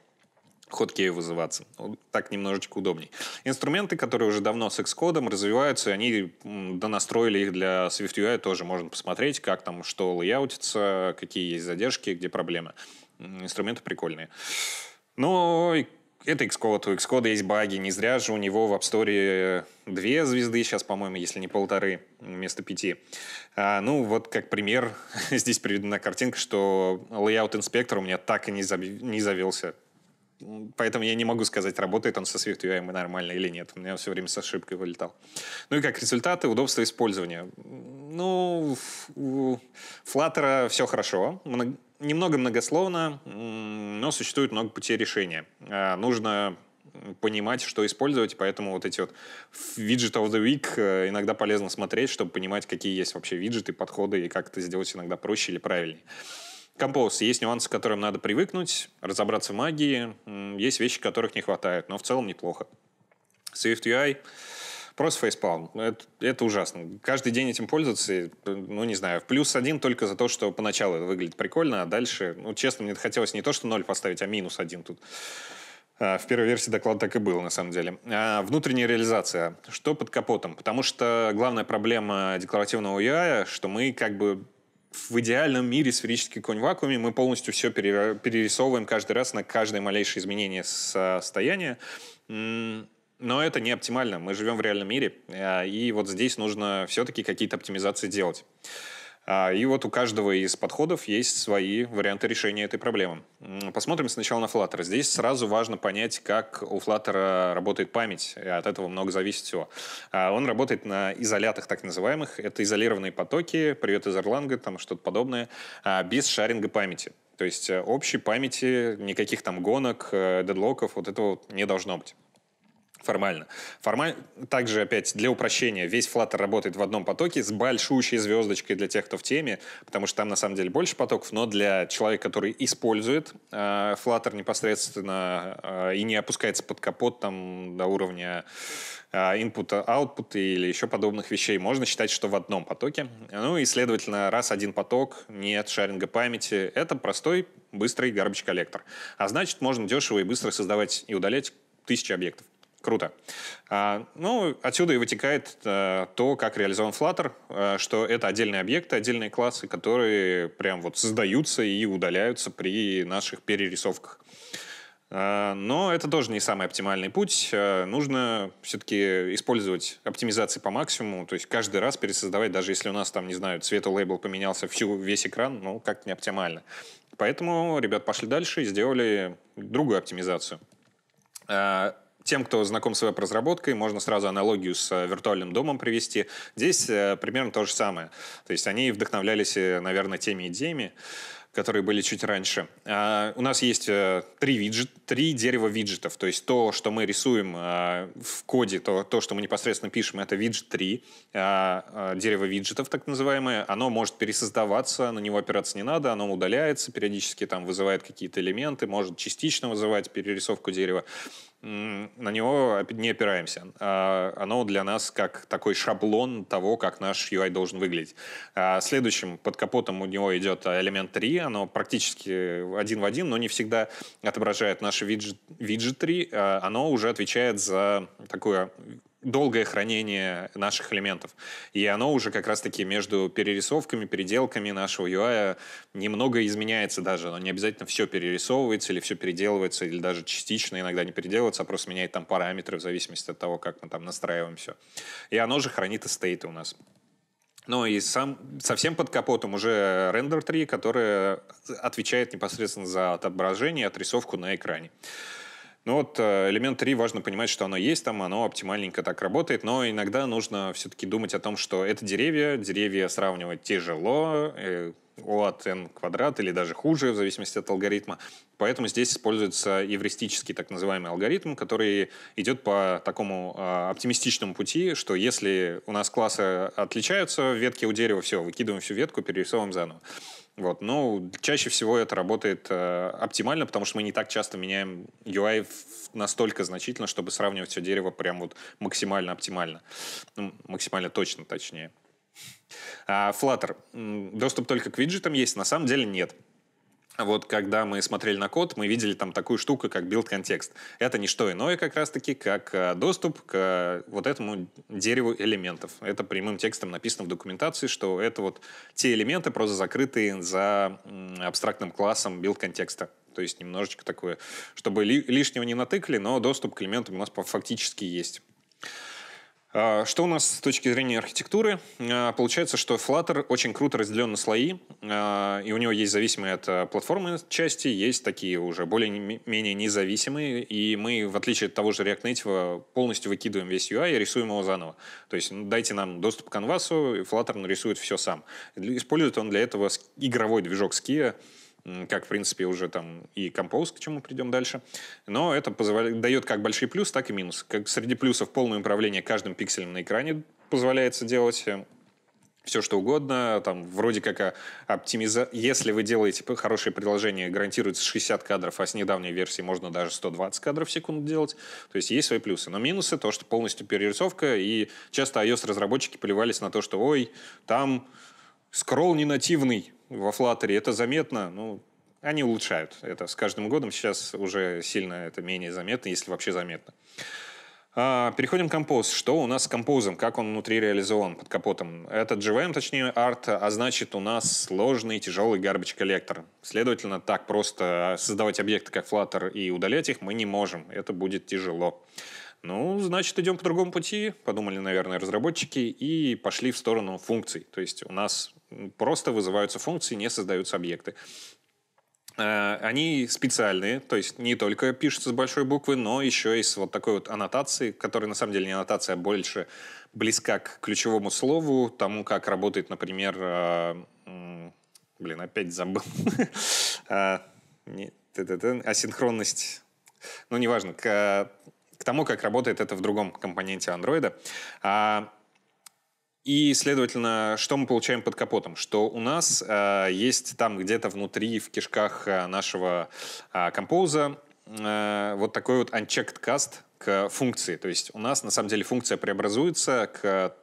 хоткею вызываться. Так немножечко удобней. Инструменты, которые уже давно с Xcode развиваются, они донастроили их для SwiftUI, тоже можно посмотреть, как там что лейаутится, какие есть задержки, где проблемы. Инструменты прикольные. Но это Xcode. У Xcode есть баги. Не зря же у него в App Store две звезды сейчас, по-моему, если не полторы вместо пяти. А, ну, вот как пример, *laughs* здесь приведена картинка, что Layout Inspector у меня так и не, заби- не завелся. Поэтому я не могу сказать, работает он со SwiftUI нормально или нет. У меня все время с ошибкой вылетал. Ну и как результаты, удобство использования. Ну, у Flutter все хорошо. Немного многословно, но существует много путей решения. А, нужно понимать, что использовать, поэтому вот эти вот виджет of the week э, иногда полезно смотреть, чтобы понимать, какие есть вообще виджеты, подходы и как это сделать иногда проще или правильнее. Compose. Есть нюансы, к которым надо привыкнуть, разобраться в магии. Есть вещи, которых не хватает, но в целом неплохо. SwiftUI просто фейспалм. Это, это ужасно. Каждый день этим пользоваться, ну, не знаю, в плюс один только за то, что поначалу это выглядит прикольно, а дальше, ну, честно, мне хотелось не то, что ноль поставить, а минус один тут. А, в первой версии доклада так и было, на самом деле. А внутренняя реализация. Что под капотом? Потому что главная проблема декларативного UI, что мы как бы в идеальном мире сферический конь в вакууме мы полностью все перерисовываем каждый раз на каждое малейшее изменение состояния. Но это не оптимально. Мы живем в реальном мире, а, и вот здесь нужно все-таки какие-то оптимизации делать. А, и вот у каждого из подходов есть свои варианты решения этой проблемы. Посмотрим сначала на Flutter. Здесь сразу важно понять, как у Flutter работает память. И от этого много зависит всего. А, он работает на изолятах так называемых. Это изолированные потоки, привет из Erlang, там что-то подобное, а, без шаринга памяти. То есть э, общей памяти, никаких там гонок, э, дедлоков, вот этого не должно быть. Формально. Формаль... Также, опять, для упрощения, весь Flutter работает в одном потоке с большущей звездочкой для тех, кто в теме, потому что там, на самом деле, больше потоков, но для человека, который использует э, Flutter непосредственно э, и не опускается под капот там до уровня э, инпута, аутпута или еще подобных вещей, можно считать, что в одном потоке. Ну и, следовательно, раз один поток, нет шаринга памяти, это простой, быстрый garbage коллектор. А значит, можно дешево и быстро создавать и удалять тысячи объектов. Круто. А, ну, отсюда и вытекает а, то, как реализован Flutter, а, что это отдельные объекты, отдельные классы, которые прям вот создаются и удаляются при наших перерисовках. А, но это тоже не самый оптимальный путь. Нужно все-таки использовать оптимизации по максимуму, то есть каждый раз пересоздавать, даже если у нас там, не знаю, цвета лейбл поменялся всю, весь экран, ну, как не оптимально. Поэтому ребят пошли дальше и сделали другую оптимизацию тем, кто знаком с веб-разработкой, можно сразу аналогию с э, виртуальным домом привести. Здесь э, примерно то же самое. То есть они вдохновлялись, э, наверное, теми идеями. которые были чуть раньше. А, у нас есть три, виджет, три дерева виджетов, то есть то, что мы рисуем а, в коде, то, то, что мы непосредственно пишем, это виджет 3, а, дерево виджетов так называемое. Оно может пересоздаваться, на него опираться не надо, оно удаляется, периодически там вызывает какие-то элементы, может частично вызывать перерисовку дерева на него не опираемся. А, оно для нас как такой шаблон того, как наш UI должен выглядеть. А, следующим под капотом у него идет элемент 3. Оно практически один в один, но не всегда отображает наш виджет, виджет 3. А, оно уже отвечает за такую долгое хранение наших элементов. И оно уже как раз-таки между перерисовками, переделками нашего UI немного изменяется даже. Оно не обязательно все перерисовывается или все переделывается, или даже частично иногда не переделывается, а просто меняет там параметры в зависимости от того, как мы там настраиваем все. И оно же хранит эстейты у нас. Ну и сам, совсем под капотом уже рендер 3, который отвечает непосредственно за отображение и отрисовку на экране. Ну вот э, элемент 3 важно понимать, что оно есть там, оно оптимальненько так работает, но иногда нужно все-таки думать о том, что это деревья, деревья сравнивать тяжело, э, O от n квадрат или даже хуже, в зависимости от алгоритма. Поэтому здесь используется эвристический так называемый алгоритм, который идет по такому э, оптимистичному пути, что если у нас классы отличаются, ветки у дерева, все, выкидываем всю ветку, перерисовываем заново. Вот. Но чаще всего это работает э, оптимально, потому что мы не так часто меняем UI настолько значительно, чтобы сравнивать все дерево прям вот максимально оптимально. Ну, максимально точно, точнее. А Flutter. Доступ только к виджетам есть? На самом деле нет. Вот когда мы смотрели на код, мы видели там такую штуку, как build контекст. Это не что иное как раз-таки, как э, доступ к э, вот этому дереву элементов. Это прямым текстом написано в документации, что это вот те элементы, просто закрытые за абстрактным классом build контекста. То есть немножечко такое, чтобы лишнего не натыкали, но доступ к элементам у нас фактически есть. А, что у нас с точки зрения архитектуры? А, получается, что Flutter очень круто разделен на слои, а, и у него есть зависимые от платформы части, есть такие уже более-менее независимые, и мы, в отличие от того же React Native, полностью выкидываем весь UI и рисуем его заново. То есть ну, дайте нам доступ к канвасу, и Flutter нарисует все сам. Использует он для этого игровой движок Skia, как, в принципе, уже там и Compose, к чему придем дальше. Но это позволяет, дает как большой плюс, так и минус. Как среди плюсов полное управление каждым пикселем на экране позволяется делать э, все что угодно, там вроде как а, оптимиза... Если вы делаете хорошее приложение, гарантируется 60 кадров, а с недавней версии можно даже 120 кадров в секунду делать. То есть есть свои плюсы. Но минусы то, что полностью перерисовка, и часто iOS-разработчики поливались на то, что ой, там скролл не нативный, во Flutter, это заметно, ну, они улучшают это с каждым годом. Сейчас уже сильно это менее заметно, если вообще заметно. А, переходим к Compose. Что у нас с Compose? Как он внутри реализован под капотом? Это JVM, точнее, арт, а значит у нас сложный, тяжелый garbage коллектор. Следовательно, так просто создавать объекты, как Flutter, и удалять их мы не можем. Это будет тяжело. Ну, значит, идем по другому пути, подумали, наверное, разработчики, и пошли в сторону функций. То есть у нас просто вызываются функции, не создаются объекты. Э, они специальные, то есть не только пишутся с большой буквы, но еще и с вот такой вот аннотацией, которая на самом деле не аннотация, а больше близка к ключевому слову, тому, как работает, например, э, блин, опять забыл, *laughs* э, асинхронность, ну, неважно, к, тому, как работает это в другом компоненте андроида. А и, следовательно, что мы получаем под капотом? Что у нас э, есть там где-то внутри, в кишках э, нашего э, композа э, вот такой вот unchecked cast к функции. То есть у нас, на самом деле, функция преобразуется к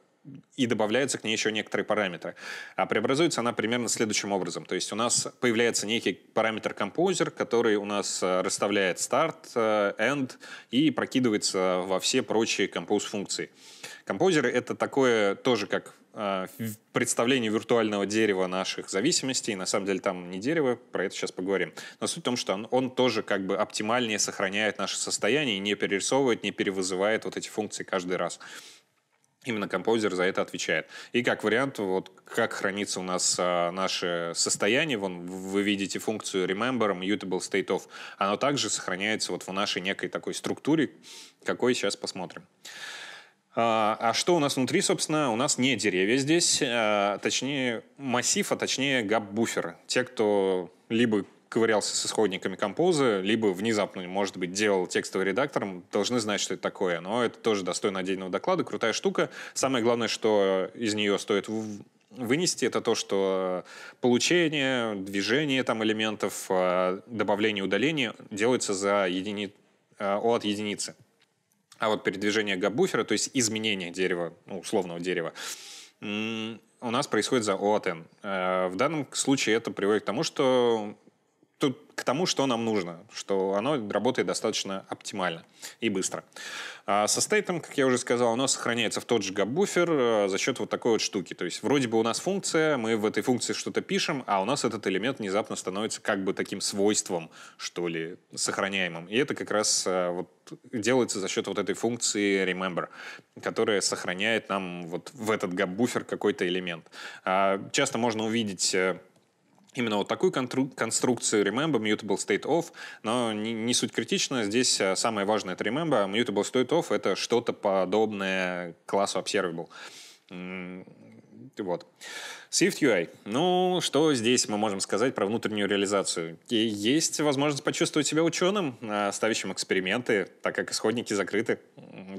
и добавляются к ней еще некоторые параметры. А преобразуется она примерно следующим образом. То есть у нас появляется некий параметр композер, который у нас э, расставляет старт, э, end и прокидывается во все прочие композ функции. Композеры — это такое тоже как э, представление виртуального дерева наших зависимостей. На самом деле там не дерево, про это сейчас поговорим. Но суть в том, что он, он тоже как бы оптимальнее сохраняет наше состояние и не перерисовывает, не перевызывает вот эти функции каждый раз. Именно композер за это отвечает. И как вариант, вот как хранится у нас а, наше состояние, вон вы видите функцию remember, mutable state of, оно также сохраняется вот в нашей некой такой структуре, какой сейчас посмотрим. А, а что у нас внутри, собственно? У нас не деревья здесь, а, точнее массив, а точнее гап-буфер. Те, кто либо ковырялся с исходниками композа, либо внезапно, может быть, делал текстовый редактор, должны знать, что это такое. Но это тоже достойно отдельного доклада, крутая штука. Самое главное, что из нее стоит вынести, это то, что получение, движение там элементов, а, добавление, удаление делается за едини... А, от единицы. А вот передвижение габ-буфера, то есть изменение дерева, ну, условного дерева, у нас происходит за N. Э, в данном случае это приводит к тому, что к тому, что нам нужно, что оно работает достаточно оптимально и быстро. А со стейтом, как я уже сказал, оно сохраняется в тот же габ-буфер э, за счет вот такой вот штуки. То есть вроде бы у нас функция, мы в этой функции что-то пишем, а у нас этот элемент внезапно становится как бы таким свойством, что ли, сохраняемым. И это как раз э, вот делается за счет вот этой функции remember, которая сохраняет нам вот в этот габ-буфер какой-то элемент. А часто можно увидеть э, именно вот такую конструкцию remember, mutable state of, но не, не суть критична. Здесь э, самое важное это remember, mutable state of это что-то подобное классу observable. Вот. Swift UI. Ну, что здесь мы можем сказать про внутреннюю реализацию? И есть возможность почувствовать себя ученым, а, ставящим эксперименты, так как исходники закрыты.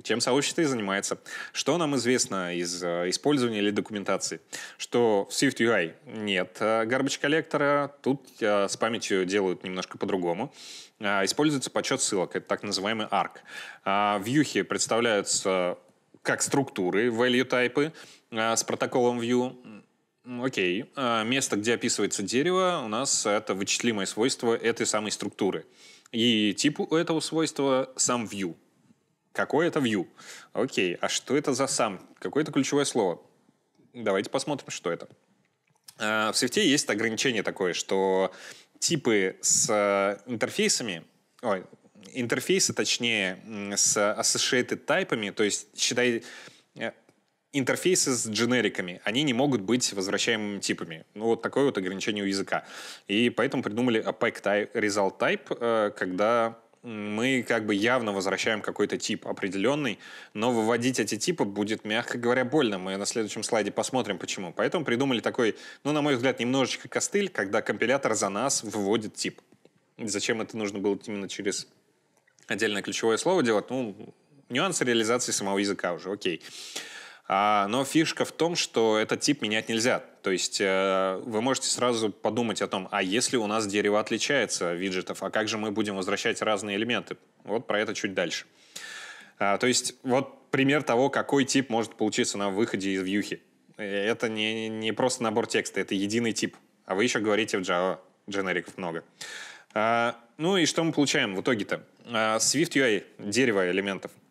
Чем сообщество и занимается. Что нам известно из а, использования или документации? Что в Swift UI нет а, garbage коллектора, тут с памятью делают немножко по-другому. Используется подсчет ссылок, это так называемый ARC. В Vue представляются как структуры, value type с протоколом view, Окей. А место, где описывается дерево, у нас это вычислимое свойство этой самой структуры. И тип у этого свойства сам view. Какое это view? Окей. А что это за сам? Какое это ключевое слово? Давайте посмотрим, что это. А, в Swift есть ограничение такое, что типы с интерфейсами, ой, интерфейсы, точнее, с associated тайпами, то есть, считай, э, интерфейсы с дженериками, они не могут быть возвращаемыми типами. Ну, вот такое вот ограничение у языка. И поэтому придумали opaque type, result type, э, когда мы как бы явно возвращаем какой-то тип определенный, но выводить эти типы будет, мягко говоря, больно. Мы на следующем слайде посмотрим, почему. Поэтому придумали такой, ну, на мой взгляд, немножечко костыль, когда компилятор за нас выводит тип. Зачем это нужно было именно через отдельное ключевое слово делать? Ну, нюансы реализации самого языка уже, окей. Okay. А, но фишка в том, что этот тип менять нельзя. То есть э, вы можете сразу подумать о том, а если у нас дерево отличается виджетов, а как же мы будем возвращать разные элементы? Вот про это чуть дальше. А, то есть вот пример того, какой тип может получиться на выходе из вьюхи. Это не, не просто набор текста, это единый тип. А вы еще говорите в Java, дженериков много. А, ну и что мы получаем в итоге-то? А, Swift UI, дерево элементов –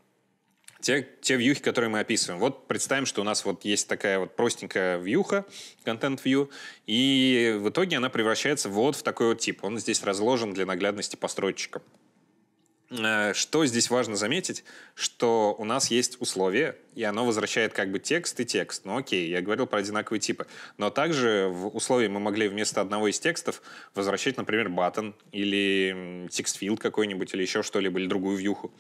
те, те вьюхи, которые мы описываем. Вот представим, что у нас вот есть такая вот простенькая вьюха, контент view, и в итоге она превращается вот в такой вот тип. Он здесь разложен для наглядности постройщика. Э, что здесь важно заметить, что у нас есть условие, и оно возвращает как бы текст и текст. Ну окей, я говорил про одинаковые типы. Но также в условии мы могли вместо одного из текстов возвращать, например, button или текстфилд какой-нибудь, или еще что-либо, или другую вьюху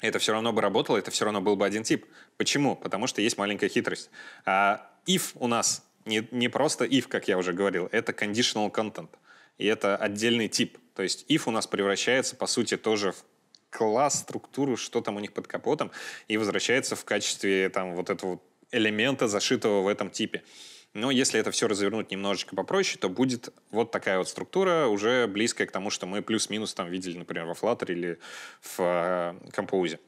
это все равно бы работало, это все равно был бы один тип. Почему? Потому что есть маленькая хитрость. А if у нас не, не просто if, как я уже говорил, это conditional content. И это отдельный тип. То есть if у нас превращается, по сути, тоже в класс, структуру, что там у них под капотом, и возвращается в качестве там вот этого элемента, зашитого в этом типе. Но если это все развернуть немножечко попроще, то будет вот такая вот структура, уже близкая к тому, что мы плюс-минус там видели, например, во Flutter или в э, Compose.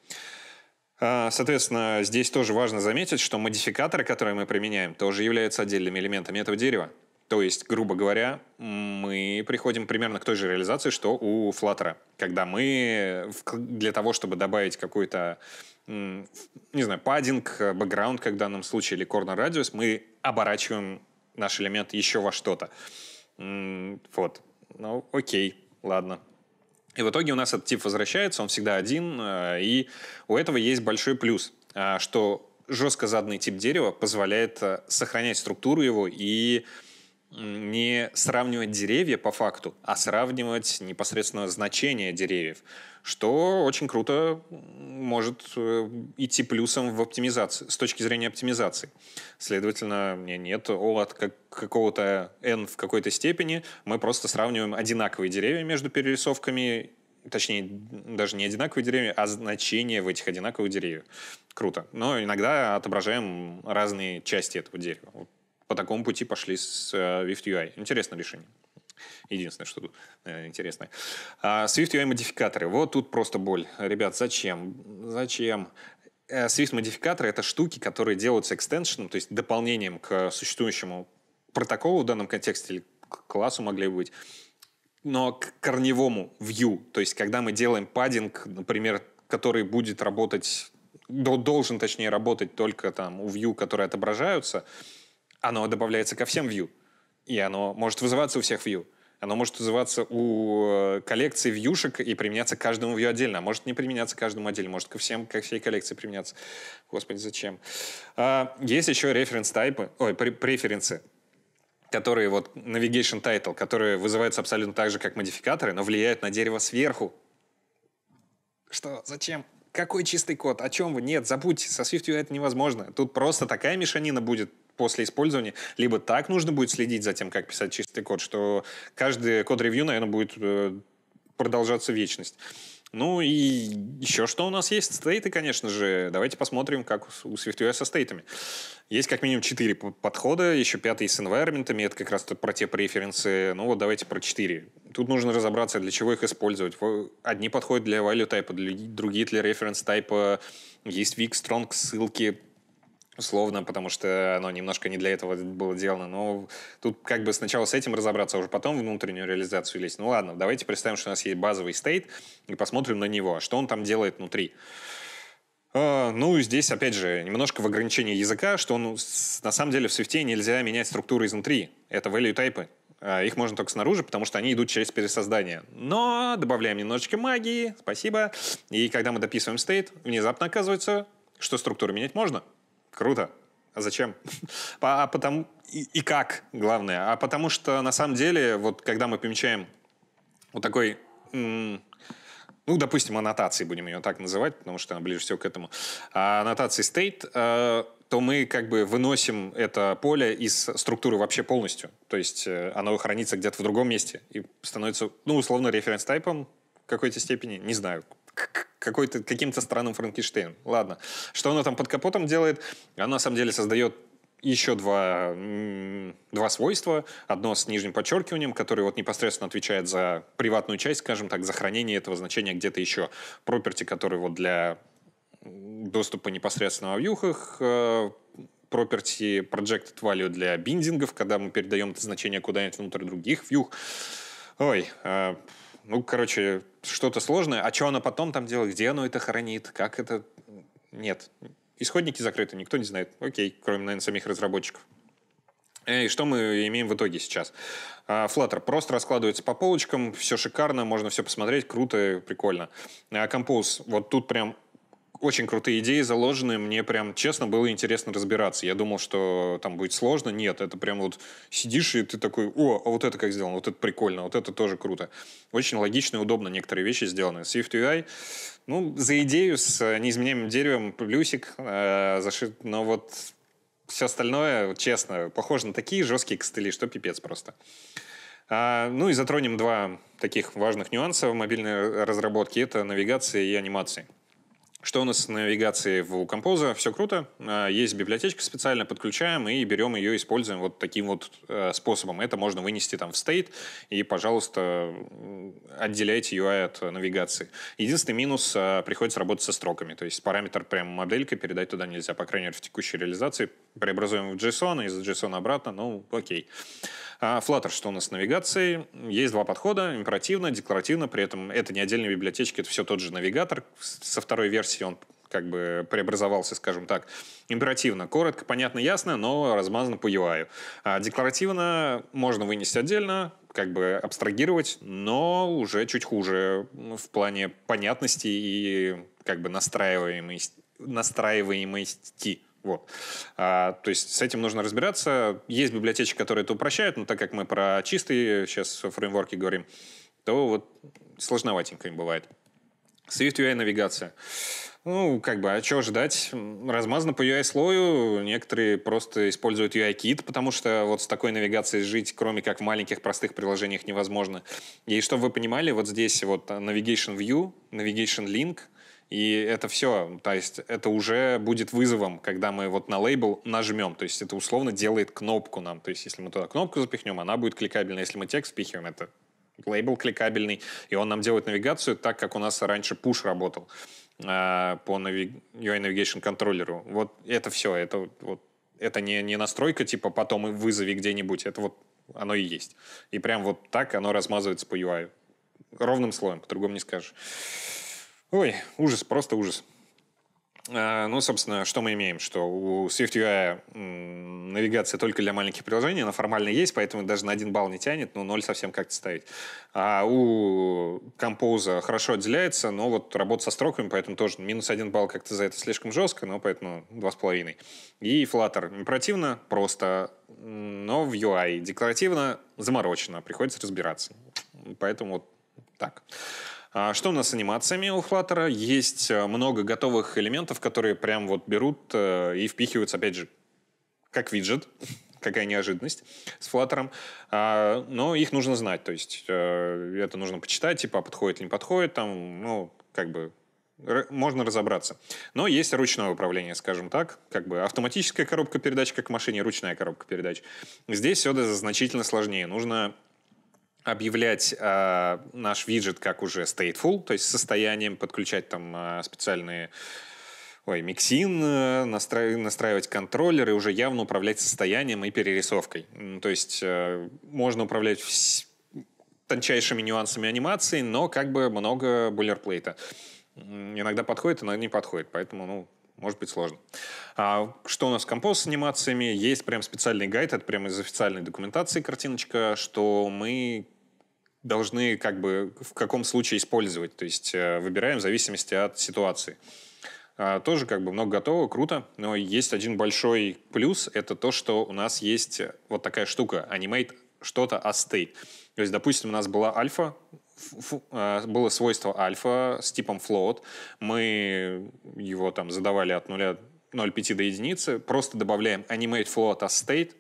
А, соответственно, здесь тоже важно заметить, что модификаторы, которые мы применяем, тоже являются отдельными элементами этого дерева. То есть, грубо говоря, мы приходим примерно к той же реализации, что у Flutter. Когда мы для того, чтобы добавить какой-то не знаю, паддинг, э, бэкграунд, как в данном случае, или corner радиус, мы оборачиваем наш элемент еще во что-то. Вот. Ну, окей, ладно. И в итоге у нас этот тип возвращается, он всегда один, э, и у этого есть большой плюс, а, что жестко заданный тип дерева позволяет э, сохранять структуру его и не сравнивать деревья по факту, а сравнивать непосредственно значение деревьев, что очень круто может э, идти плюсом в оптимизации, с точки зрения оптимизации. Следовательно, мне нет от какого-то N в какой-то степени, мы просто сравниваем одинаковые деревья между перерисовками точнее, даже не одинаковые деревья, а значения в этих одинаковых деревьях. Круто. Но иногда отображаем разные части этого дерева. По такому пути пошли с Swift UI. Интересное решение. Единственное, что тут э, интересное. А, Swift UI модификаторы. Вот тут просто боль. Ребят, зачем? Зачем? Э, Swift модификаторы это штуки, которые делаются экстеншеном, то есть дополнением к существующему протоколу в данном контексте или к классу могли бы быть, но к корневому view. То есть когда мы делаем паддинг, например, который будет работать, должен точнее работать только там у view, которые отображаются, оно добавляется ко всем view. И оно может вызываться у всех view. Оно может вызываться у э, коллекции вьюшек и применяться каждому view отдельно. А может не применяться каждому отдельно. Может ко всем, ко всей коллекции применяться. Господи, зачем? А, есть еще референс-тайпы, ой, преференсы которые вот navigation title, которые вызываются абсолютно так же, как модификаторы, но влияют на дерево сверху. Что? Зачем? Какой чистый код? О чем вы? Нет, забудьте, со SwiftUI это невозможно. Тут просто такая мешанина будет после использования, либо так нужно будет следить за тем, как писать чистый код, что каждый код-ревью, наверное, будет э, продолжаться вечность. Ну и еще что у нас есть? Стейты, конечно же. Давайте посмотрим, как у SwiftUI со стейтами. Есть как минимум четыре подхода, еще пятый с environment, это как раз про те преференсы. Ну вот давайте про четыре. Тут нужно разобраться, для чего их использовать. Одни подходят для value type, другие для reference type. Есть weak, strong, ссылки, условно, потому что оно немножко не для этого было сделано. Но тут как бы сначала с этим разобраться, а уже потом внутреннюю реализацию лезть. Ну ладно, давайте представим, что у нас есть базовый стейт и посмотрим на него, что он там делает внутри. Uh, ну, здесь, опять же, немножко в ограничении языка, что он, на самом деле в Swift нельзя менять структуры изнутри. Это value type. Uh, их можно только снаружи, потому что они идут через пересоздание. Но добавляем немножечко магии, спасибо. И когда мы дописываем стейт, внезапно оказывается, что структуру менять можно. Круто. А зачем? *laughs* А потому и, как, главное. А потому что на самом деле, вот когда мы помечаем вот такой, ну, допустим, аннотации, будем ее так называть, потому что она ближе всего к этому, а аннотации state, э, то мы как бы выносим это поле из структуры вообще полностью. То есть э, оно хранится где-то в другом месте и становится, ну, условно, референс-тайпом в какой-то степени, не знаю, какой-то, каким-то странным Франкенштейном. Ладно. Что оно там под капотом делает? Оно на самом деле создает еще два, два свойства. Одно с нижним подчеркиванием, которое вот непосредственно отвечает за приватную часть, скажем так, за хранение этого значения где-то еще. Property, который вот для доступа непосредственно в вьюхах, э, property projected value для биндингов, когда мы передаем это значение куда-нибудь внутрь других вьюх. Ой, э, ну, короче, что-то сложное. А что оно потом там делает? Где оно это хранит? Как это? Нет. Исходники закрыты, никто не знает. Окей, кроме, наверное, самих разработчиков. И что мы имеем в итоге сейчас? А, Flutter просто раскладывается по полочкам, все шикарно, можно все посмотреть, круто, прикольно. А Compose, вот тут прям очень крутые идеи заложены. Мне прям, честно, было интересно разбираться. Я думал, что там будет сложно. Нет, это прям вот сидишь, и ты такой, о, а вот это как сделано, вот это прикольно, вот это тоже круто. Очень логично и удобно некоторые вещи сделаны. Swift UI, ну, за идею с неизменяемым деревом плюсик э, зашит, но вот все остальное, честно, похоже на такие жесткие костыли, что пипец просто. А, ну и затронем два таких важных нюанса в мобильной разработке. Это навигация и анимации. Что у нас с навигацией в Compose? Все круто. А, есть библиотечка специально, подключаем и берем ее, используем вот таким вот э, способом. Это можно вынести там в state и, пожалуйста, отделяйте UI от навигации. Единственный минус э, – приходится работать со строками. То есть параметр прям моделькой передать туда нельзя, по крайней мере, в текущей реализации. Преобразуем в JSON, из JSON обратно, ну, окей. А Flutter, что у нас с навигацией? Есть два подхода, императивно, декларативно, при этом это не отдельные библиотечки, это все тот же навигатор. Со второй версии он как бы преобразовался, скажем так, императивно. Коротко, понятно, ясно, но размазано по UI. А декларативно можно вынести отдельно, как бы абстрагировать, но уже чуть хуже в плане понятности и как бы настраиваемости. настраиваемости. Вот. А, то есть с этим нужно разбираться. Есть библиотечки, которые это упрощают, но так как мы про чистые сейчас фреймворки говорим, то вот сложноватенько им бывает. Swift UI навигация. Ну, как бы, а что ждать? Размазано по UI-слою. Некоторые просто используют UI-кит, потому что вот с такой навигацией жить, кроме как в маленьких простых приложениях, невозможно. И чтобы вы понимали, вот здесь вот Navigation View, Navigation Link, и это все, то есть это уже будет вызовом, когда мы вот на лейбл нажмем. То есть это условно делает кнопку нам. То есть если мы туда кнопку запихнем, она будет кликабельна. Если мы текст впихиваем, это лейбл кликабельный, и он нам делает навигацию так, как у нас раньше push работал э, по UI Navigation контроллеру. Вот это все, это вот это не, не настройка, типа потом и вызови где-нибудь, это вот оно и есть. И прям вот так оно размазывается по UI. Ровным слоем, по-другому не скажешь. Ой, ужас, просто ужас. А, ну, собственно, что мы имеем? Что у SwiftUI навигация только для маленьких приложений, она формально есть, поэтому даже на один балл не тянет, но ноль совсем как-то ставить. А у Compose хорошо отделяется, но вот работа со строками, поэтому тоже минус один балл как-то за это слишком жестко, но поэтому два с половиной. И Flutter противно, просто, но в UI декларативно заморочено, приходится разбираться. Поэтому вот так. А что у нас с анимациями у Flutter? Есть э, много готовых элементов, которые прям вот берут э, и впихиваются, опять же, как виджет, *laughs* какая неожиданность с Flutter. А, но их нужно знать, то есть э, это нужно почитать, типа, подходит или не подходит, там, ну, как бы можно разобраться. Но есть ручное управление, скажем так, как бы автоматическая коробка передач, как в машине, ручная коробка передач. Здесь все значительно сложнее. Нужно объявлять э, наш виджет как уже stateful, то есть состоянием, подключать там э, специальные ой, миксин, э, настраивать, настраивать контроллер и уже явно управлять состоянием и перерисовкой. То есть э, можно управлять вс- тончайшими нюансами анимации, но как бы много бойлерплейта. Иногда подходит, иногда не подходит, поэтому, ну, может быть сложно. А что у нас в композ с анимациями? Есть прям специальный гайд, это прямо из официальной документации картиночка, что мы должны как бы в каком случае использовать. То есть э, выбираем в зависимости от ситуации. А, тоже как бы много готово, круто, но есть один большой плюс, это то, что у нас есть вот такая штука, animate что-то as state. То есть, допустим, у нас была альфа, а, было свойство альфа с типом float, мы его там задавали от 0, 0,5 до единицы, просто добавляем animate float as state,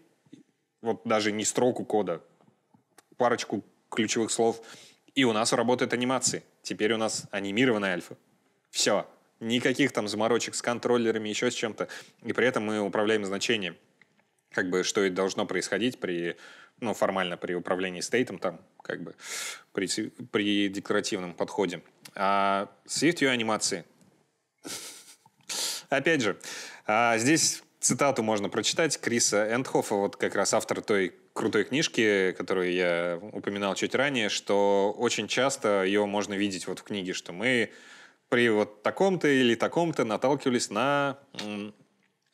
вот даже не строку кода, парочку ключевых слов, и у нас работает анимации. Теперь у нас анимированная альфа. Все. Никаких там заморочек с контроллерами, еще с чем-то. И при этом мы управляем значением. Как бы, что и должно происходить при, ну, формально при управлении стейтом, там, как бы, при, при декларативном подходе. А Swift анимации. Опять же, а здесь цитату можно прочитать Криса Эндхофа, вот как раз автор той крутой книжки, которую я упоминал чуть ранее, что очень часто ее можно видеть вот в книге, что мы при вот таком-то или таком-то наталкивались на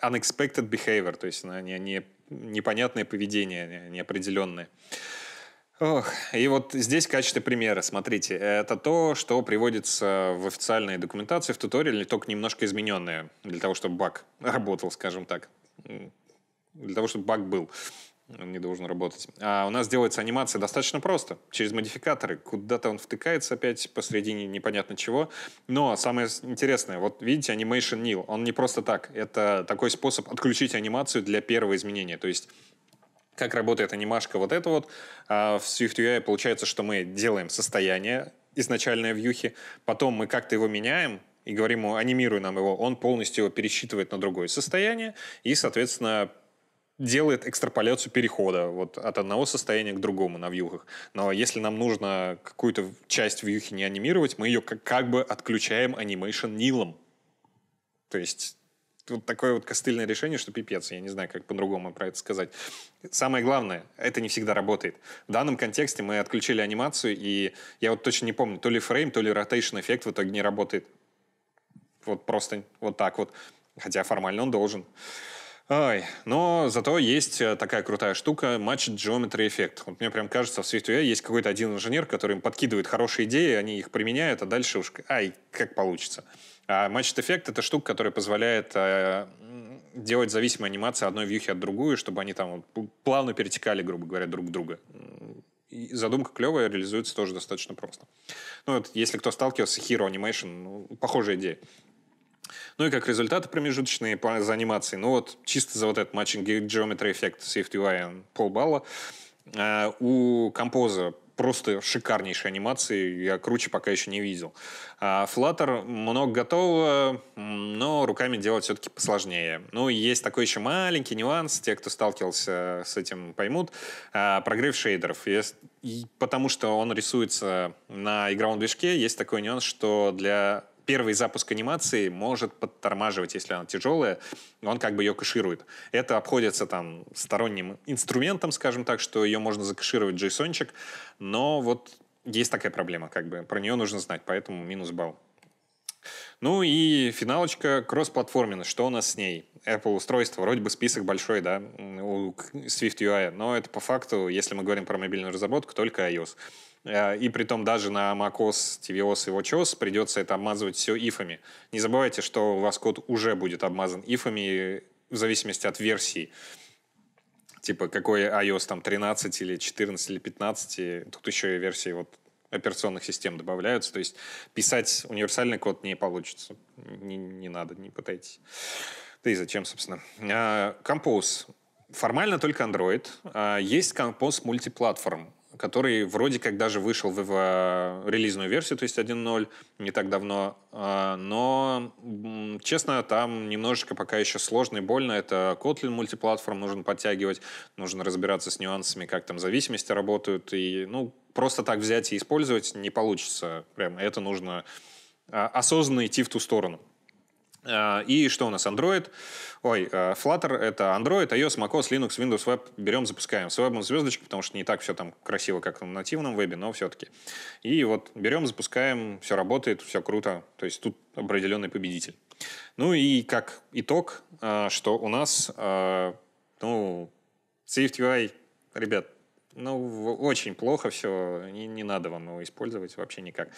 unexpected behavior, то есть на не, не, непонятное поведение, неопределенное. Ох, и вот здесь в качестве примера, смотрите, это то, что приводится в официальной документации, в туториале, только немножко измененное, для того, чтобы баг *laughs* работал, скажем так. Для того, чтобы баг был он не должен работать. А у нас делается анимация достаточно просто, через модификаторы. Куда-то он втыкается опять посредине непонятно чего. Но самое интересное, вот видите, Animation Nil, он не просто так. Это такой способ отключить анимацию для первого изменения. То есть как работает анимашка вот это вот. А в SwiftUI получается, что мы делаем состояние изначальное в юхе, потом мы как-то его меняем, и говорим ему, анимируй нам его, он полностью его пересчитывает на другое состояние и, соответственно, делает экстраполяцию перехода вот от одного состояния к другому на вьюхах. Но если нам нужно какую-то часть вьюхи не анимировать, мы ее как, как бы отключаем animation nil ом. То есть вот такое вот костыльное решение, что пипец. Я не знаю, как по-другому про это сказать. Самое главное, это не всегда работает. В данном контексте мы отключили анимацию, и я вот точно не помню, то ли frame, то ли rotation effect в итоге не работает. Вот просто вот так вот. Хотя формально он должен. Ой, но зато есть э, такая крутая штука Matched Geometry Effect. Вот мне прям кажется, в SwiftUI есть какой-то один инженер, который им подкидывает хорошие идеи, они их применяют, а дальше уж ай, как получится. А Matched Effect — это штука, которая позволяет э, делать зависимые анимации одной вьюхи от другой, чтобы они там плавно перетекали, грубо говоря, друг к другу. И задумка клевая, реализуется тоже достаточно просто. Ну, вот, если кто сталкивался, Hero Animation, ну, похожая идея. Ну и как результаты промежуточные за анимацией. Ну вот чисто за вот этот матчинг Geometry Effect Safety UI полбалла. Uh, у композа просто шикарнейшие анимации, я круче пока еще не видел. А много готового, но руками делать все-таки посложнее. Ну, есть такой еще маленький нюанс, те, кто сталкивался с этим, поймут. А, прогрев шейдеров. Потому что он рисуется на игровом движке, есть такой нюанс, что для первый запуск анимации может подтормаживать, если она тяжелая, он как бы ее кэширует. Это обходится там сторонним инструментом, скажем так, что ее можно закэшировать JSON-чик, но вот есть такая проблема, как бы про нее нужно знать, поэтому минус балл. Ну и финалочка кроссплатформенность. Что у нас с ней? Apple устройство, вроде бы список большой, да, у Swift UI, но это по факту, если мы говорим про мобильную разработку, только iOS. Э, и при том даже на macOS, tvOS и watchOS придется это обмазывать все ифами. Не забывайте, что у вас код уже будет обмазан ифами в зависимости от версии. Типа какой iOS там 13 или 14 или 15. Тут еще и версии вот операционных систем добавляются. То есть писать универсальный код не получится. Не, не надо, не пытайтесь. Да и зачем, собственно. А, Compose. Формально только Android. А, есть Compose мультиплатформ который вроде как даже вышел в, в релизную версию, то есть 1.0, не так давно. А, но, честно, там немножечко пока еще сложно и больно. Это Kotlin мультиплатформ нужно подтягивать, нужно разбираться с нюансами, как там зависимости работают. И, ну, просто так взять и использовать не получится. Прям это нужно а, осознанно идти в ту сторону. А, и что у нас? Android. Ой, э, Flutter — это Android, iOS, macOS, Linux, Windows Web. Берем, запускаем. С вебом звездочка, потому что не так все там красиво, как на нативном вебе, но все-таки. И вот берем, запускаем, все работает, все круто. То есть тут определенный победитель. Ну и как итог, э, что у нас, э, ну, SwiftUI, ребят, ну, очень плохо все, не, не надо вам его использовать вообще никак.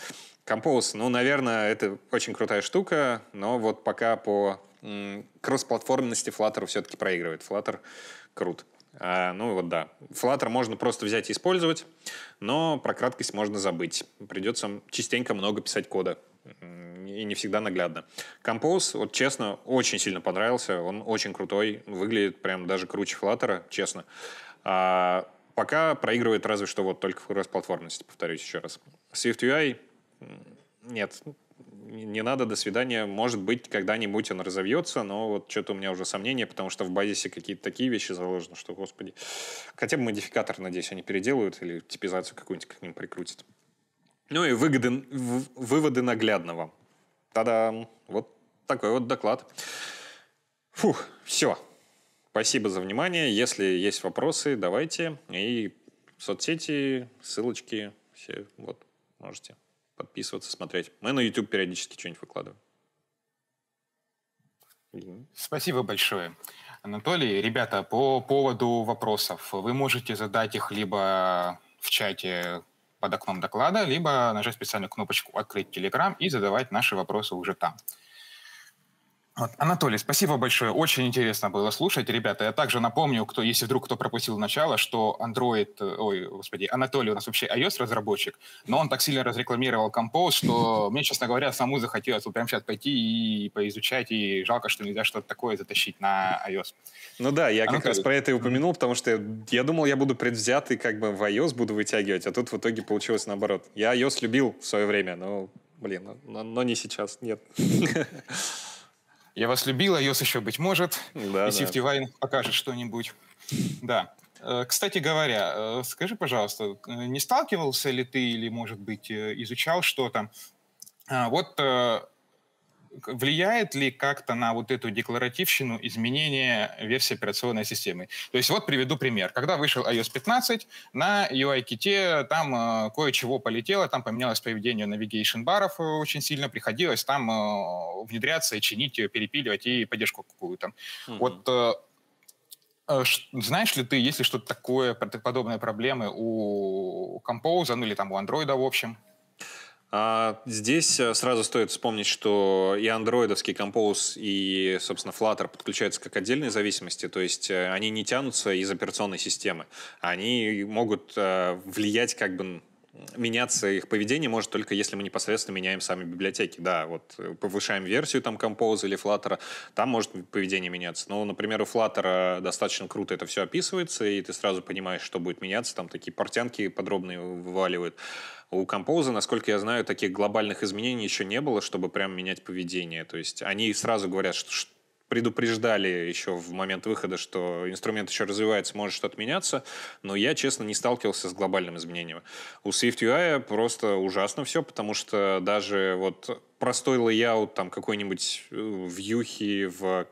Compose, ну, наверное, это очень крутая штука, но вот пока по кроссплатформенности Flutter все-таки проигрывает. Flutter крут. А, ну вот да. Flutter можно просто взять и использовать, но про краткость можно забыть. Придется частенько много писать кода. И не всегда наглядно. Compose, вот честно, очень сильно понравился. Он очень крутой. Выглядит прям даже круче Flutter, честно. А, Пока проигрывает разве что вот только в кроссплатформенности, повторюсь еще раз. SwiftUI нет, не надо, до свидания. Может быть, когда-нибудь он разовьется, но вот что-то у меня уже сомнения, потому что в базисе какие-то такие вещи заложены, что, господи. Хотя бы модификатор, надеюсь, они переделают или типизацию какую-нибудь к ним прикрутят. Ну и выгоды, выводы наглядного. Та-дам! Вот такой вот доклад. Фух, все. Спасибо за внимание. Если есть вопросы, давайте. И соцсети, ссылочки, все вот можете подписываться, смотреть. Мы на YouTube периодически что-нибудь выкладываем. Спасибо большое. Анатолий, ребята, по поводу вопросов. Вы можете задать их либо в чате под окном доклада, либо нажать специальную кнопочку «Открыть Telegram» и задавать наши вопросы уже там. Вот. Анатолий, спасибо большое. Очень интересно было слушать. Ребята, я также напомню, кто, если вдруг кто пропустил начало, что Android, э, ой, господи, Анатолий у нас вообще iOS-разработчик, но он так сильно разрекламировал Compose, что *laughs* мне, честно говоря, саму захотелось вот прямо сейчас пойти и поизучать, и жалко, что нельзя что-то такое затащить на iOS. Ну да, я Анатолий. как раз про это и упомянул, потому что я, я думал, я буду предвзятый, как бы в iOS буду вытягивать, а тут в итоге получилось наоборот. Я iOS любил в свое время, но, блин, но, но не сейчас, нет. *laughs* Я вас любил, iOS еще быть может. Да, и Safety да. Покажет что-нибудь. Да. Э, кстати говоря, э, скажи, пожалуйста, э, не сталкивался ли ты или, может быть, изучал что-то? А, вот влияет ли как-то на вот эту декларативщину изменение версии операционной системы? То есть вот приведу пример. Когда вышел iOS 15, на UI-ките там э, кое-чего полетело, там поменялось поведение navigation баров э, очень сильно, приходилось там э, внедряться и чинить, перепиливать и поддержку какую-то. Mm-hmm. Вот э, э знаешь ли ты, есть ли что-то такое, подобные проблемы у Compose, ну или там у Android в общем? А здесь э, сразу стоит вспомнить, что и андроидовский Compose, и, собственно, Flutter подключаются как отдельные зависимости, то есть э, они не тянутся из операционной системы. Они могут э, влиять как бы меняться их поведение может только если мы непосредственно меняем сами библиотеки. Да, вот повышаем версию там Compose или Flutter, там может поведение меняться. Но, например, у Flutter достаточно круто это все описывается, и ты сразу понимаешь, что будет меняться, там такие портянки подробные вываливают. У Compose, насколько я знаю, таких глобальных изменений еще не было, чтобы прям менять поведение. То есть они сразу говорят, что предупреждали еще в момент выхода, что инструмент еще развивается, может что-то меняться, но я, честно, не сталкивался с глобальным изменением. У SwiftUI просто ужасно все, потому что даже вот простой layout там какой-нибудь э, вьюхи, в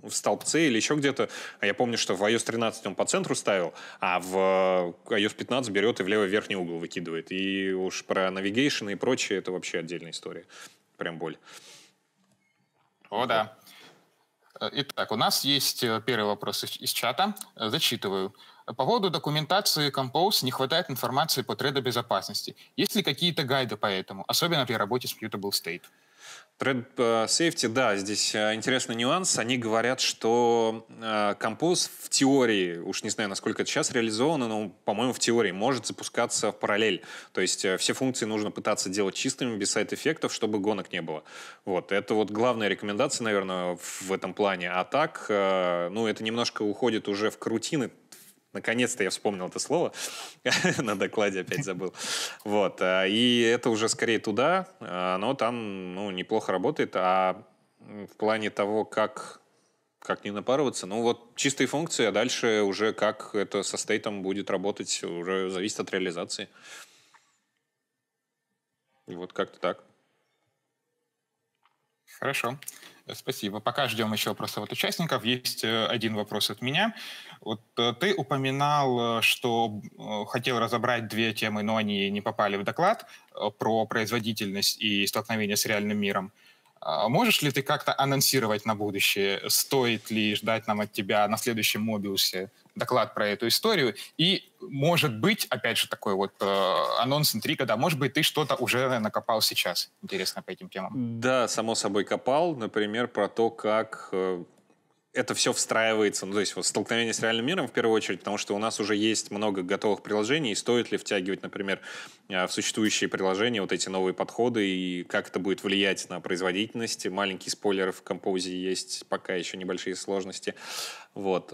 в столбце или еще где-то. А я помню, что в iOS 13 он по центру ставил, а в iOS 15 берет и в левый верхний угол выкидывает. И уж про navigation и прочее это вообще отдельная история. Прям боль. О, да. Итак, у нас есть э, первый вопрос из чата. Зачитываю. По поводу документации Compose не хватает информации по безопасности. Есть ли какие-то гайды по этому, особенно при работе с Mutable State? Thread э, Safety, да, здесь э, интересный нюанс. Они говорят, что э, Compose в теории, уж не знаю, насколько это сейчас реализовано, но, по-моему, в теории может запускаться в параллель. То есть все функции нужно пытаться делать чистыми, без сайт-эффектов, чтобы гонок не было. Вот, это вот главная рекомендация, наверное, в этом плане. А так, ну, это немножко уходит уже в крутины Наконец-то я вспомнил это слово. *laughs* На докладе опять забыл. Вот. А, и это уже скорее туда, а, но там ну, неплохо работает. А в плане того, как, как не напарываться, ну вот чистые функции, а дальше уже как это со стейтом будет работать, уже зависит от реализации. И вот как-то так. Хорошо. Спасибо. Пока ждем еще вопросов от участников. Есть э, один вопрос от меня. Вот э, ты упоминал, э, что хотел разобрать две темы, но они не попали в доклад про производительность и столкновение с реальным миром. А можешь ли ты как-то анонсировать на будущее, стоит ли ждать нам от тебя на следующем Мобиусе доклад про эту историю? И, может быть, опять же, такой вот э, анонс интрига, да, может быть, ты что-то уже накопал сейчас, интересно, по этим темам? Да, само собой копал, например, про то, как э, это все встраивается, ну, то есть вот столкновение с реальным миром в первую очередь, потому что у нас уже есть много готовых приложений, и стоит ли втягивать, например, а, в существующие приложения вот эти новые подходы, и как это будет влиять на производительность. Маленький спойлер в композе есть, пока еще небольшие сложности. Вот.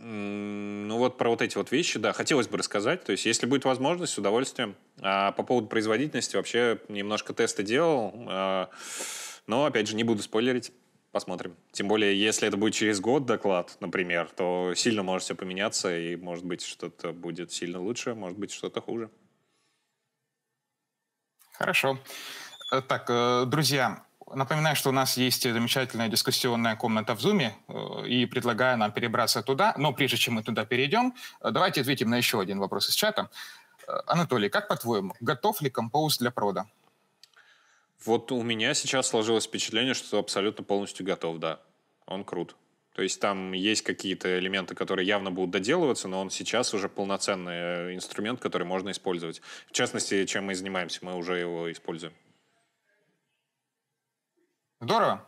Ну вот про вот эти вот вещи, да, хотелось бы рассказать. То есть, если будет возможность, с удовольствием. А по поводу производительности вообще немножко тесты делал, а, но, опять же, не буду спойлерить. Посмотрим. Тем более, если это будет через год доклад, например, то сильно может все поменяться, и, может быть, что-то будет сильно лучше, может быть, что-то хуже. Хорошо. Э, так, э, друзья, напоминаю, что у нас есть замечательная дискуссионная комната в Zoom, э, и предлагаю нам перебраться туда. Но прежде чем мы туда перейдем, давайте ответим на еще один вопрос из чата. Анатолий, как по-твоему, готов ли композ для прода? Вот у меня сейчас сложилось впечатление, что абсолютно полностью готов, да. Он крут. То есть там есть какие-то элементы, которые явно будут доделываться, но он сейчас уже полноценный э, инструмент, который можно использовать. В частности, чем мы занимаемся, мы уже его используем. Здорово.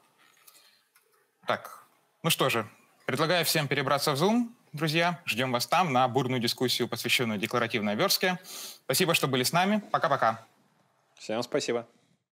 Так, ну что же, предлагаю всем перебраться в Zoom, друзья. Ждем вас там на бурную дискуссию, посвященную декларативной верстке. Спасибо, что были с нами. Пока-пока. Всем спасибо.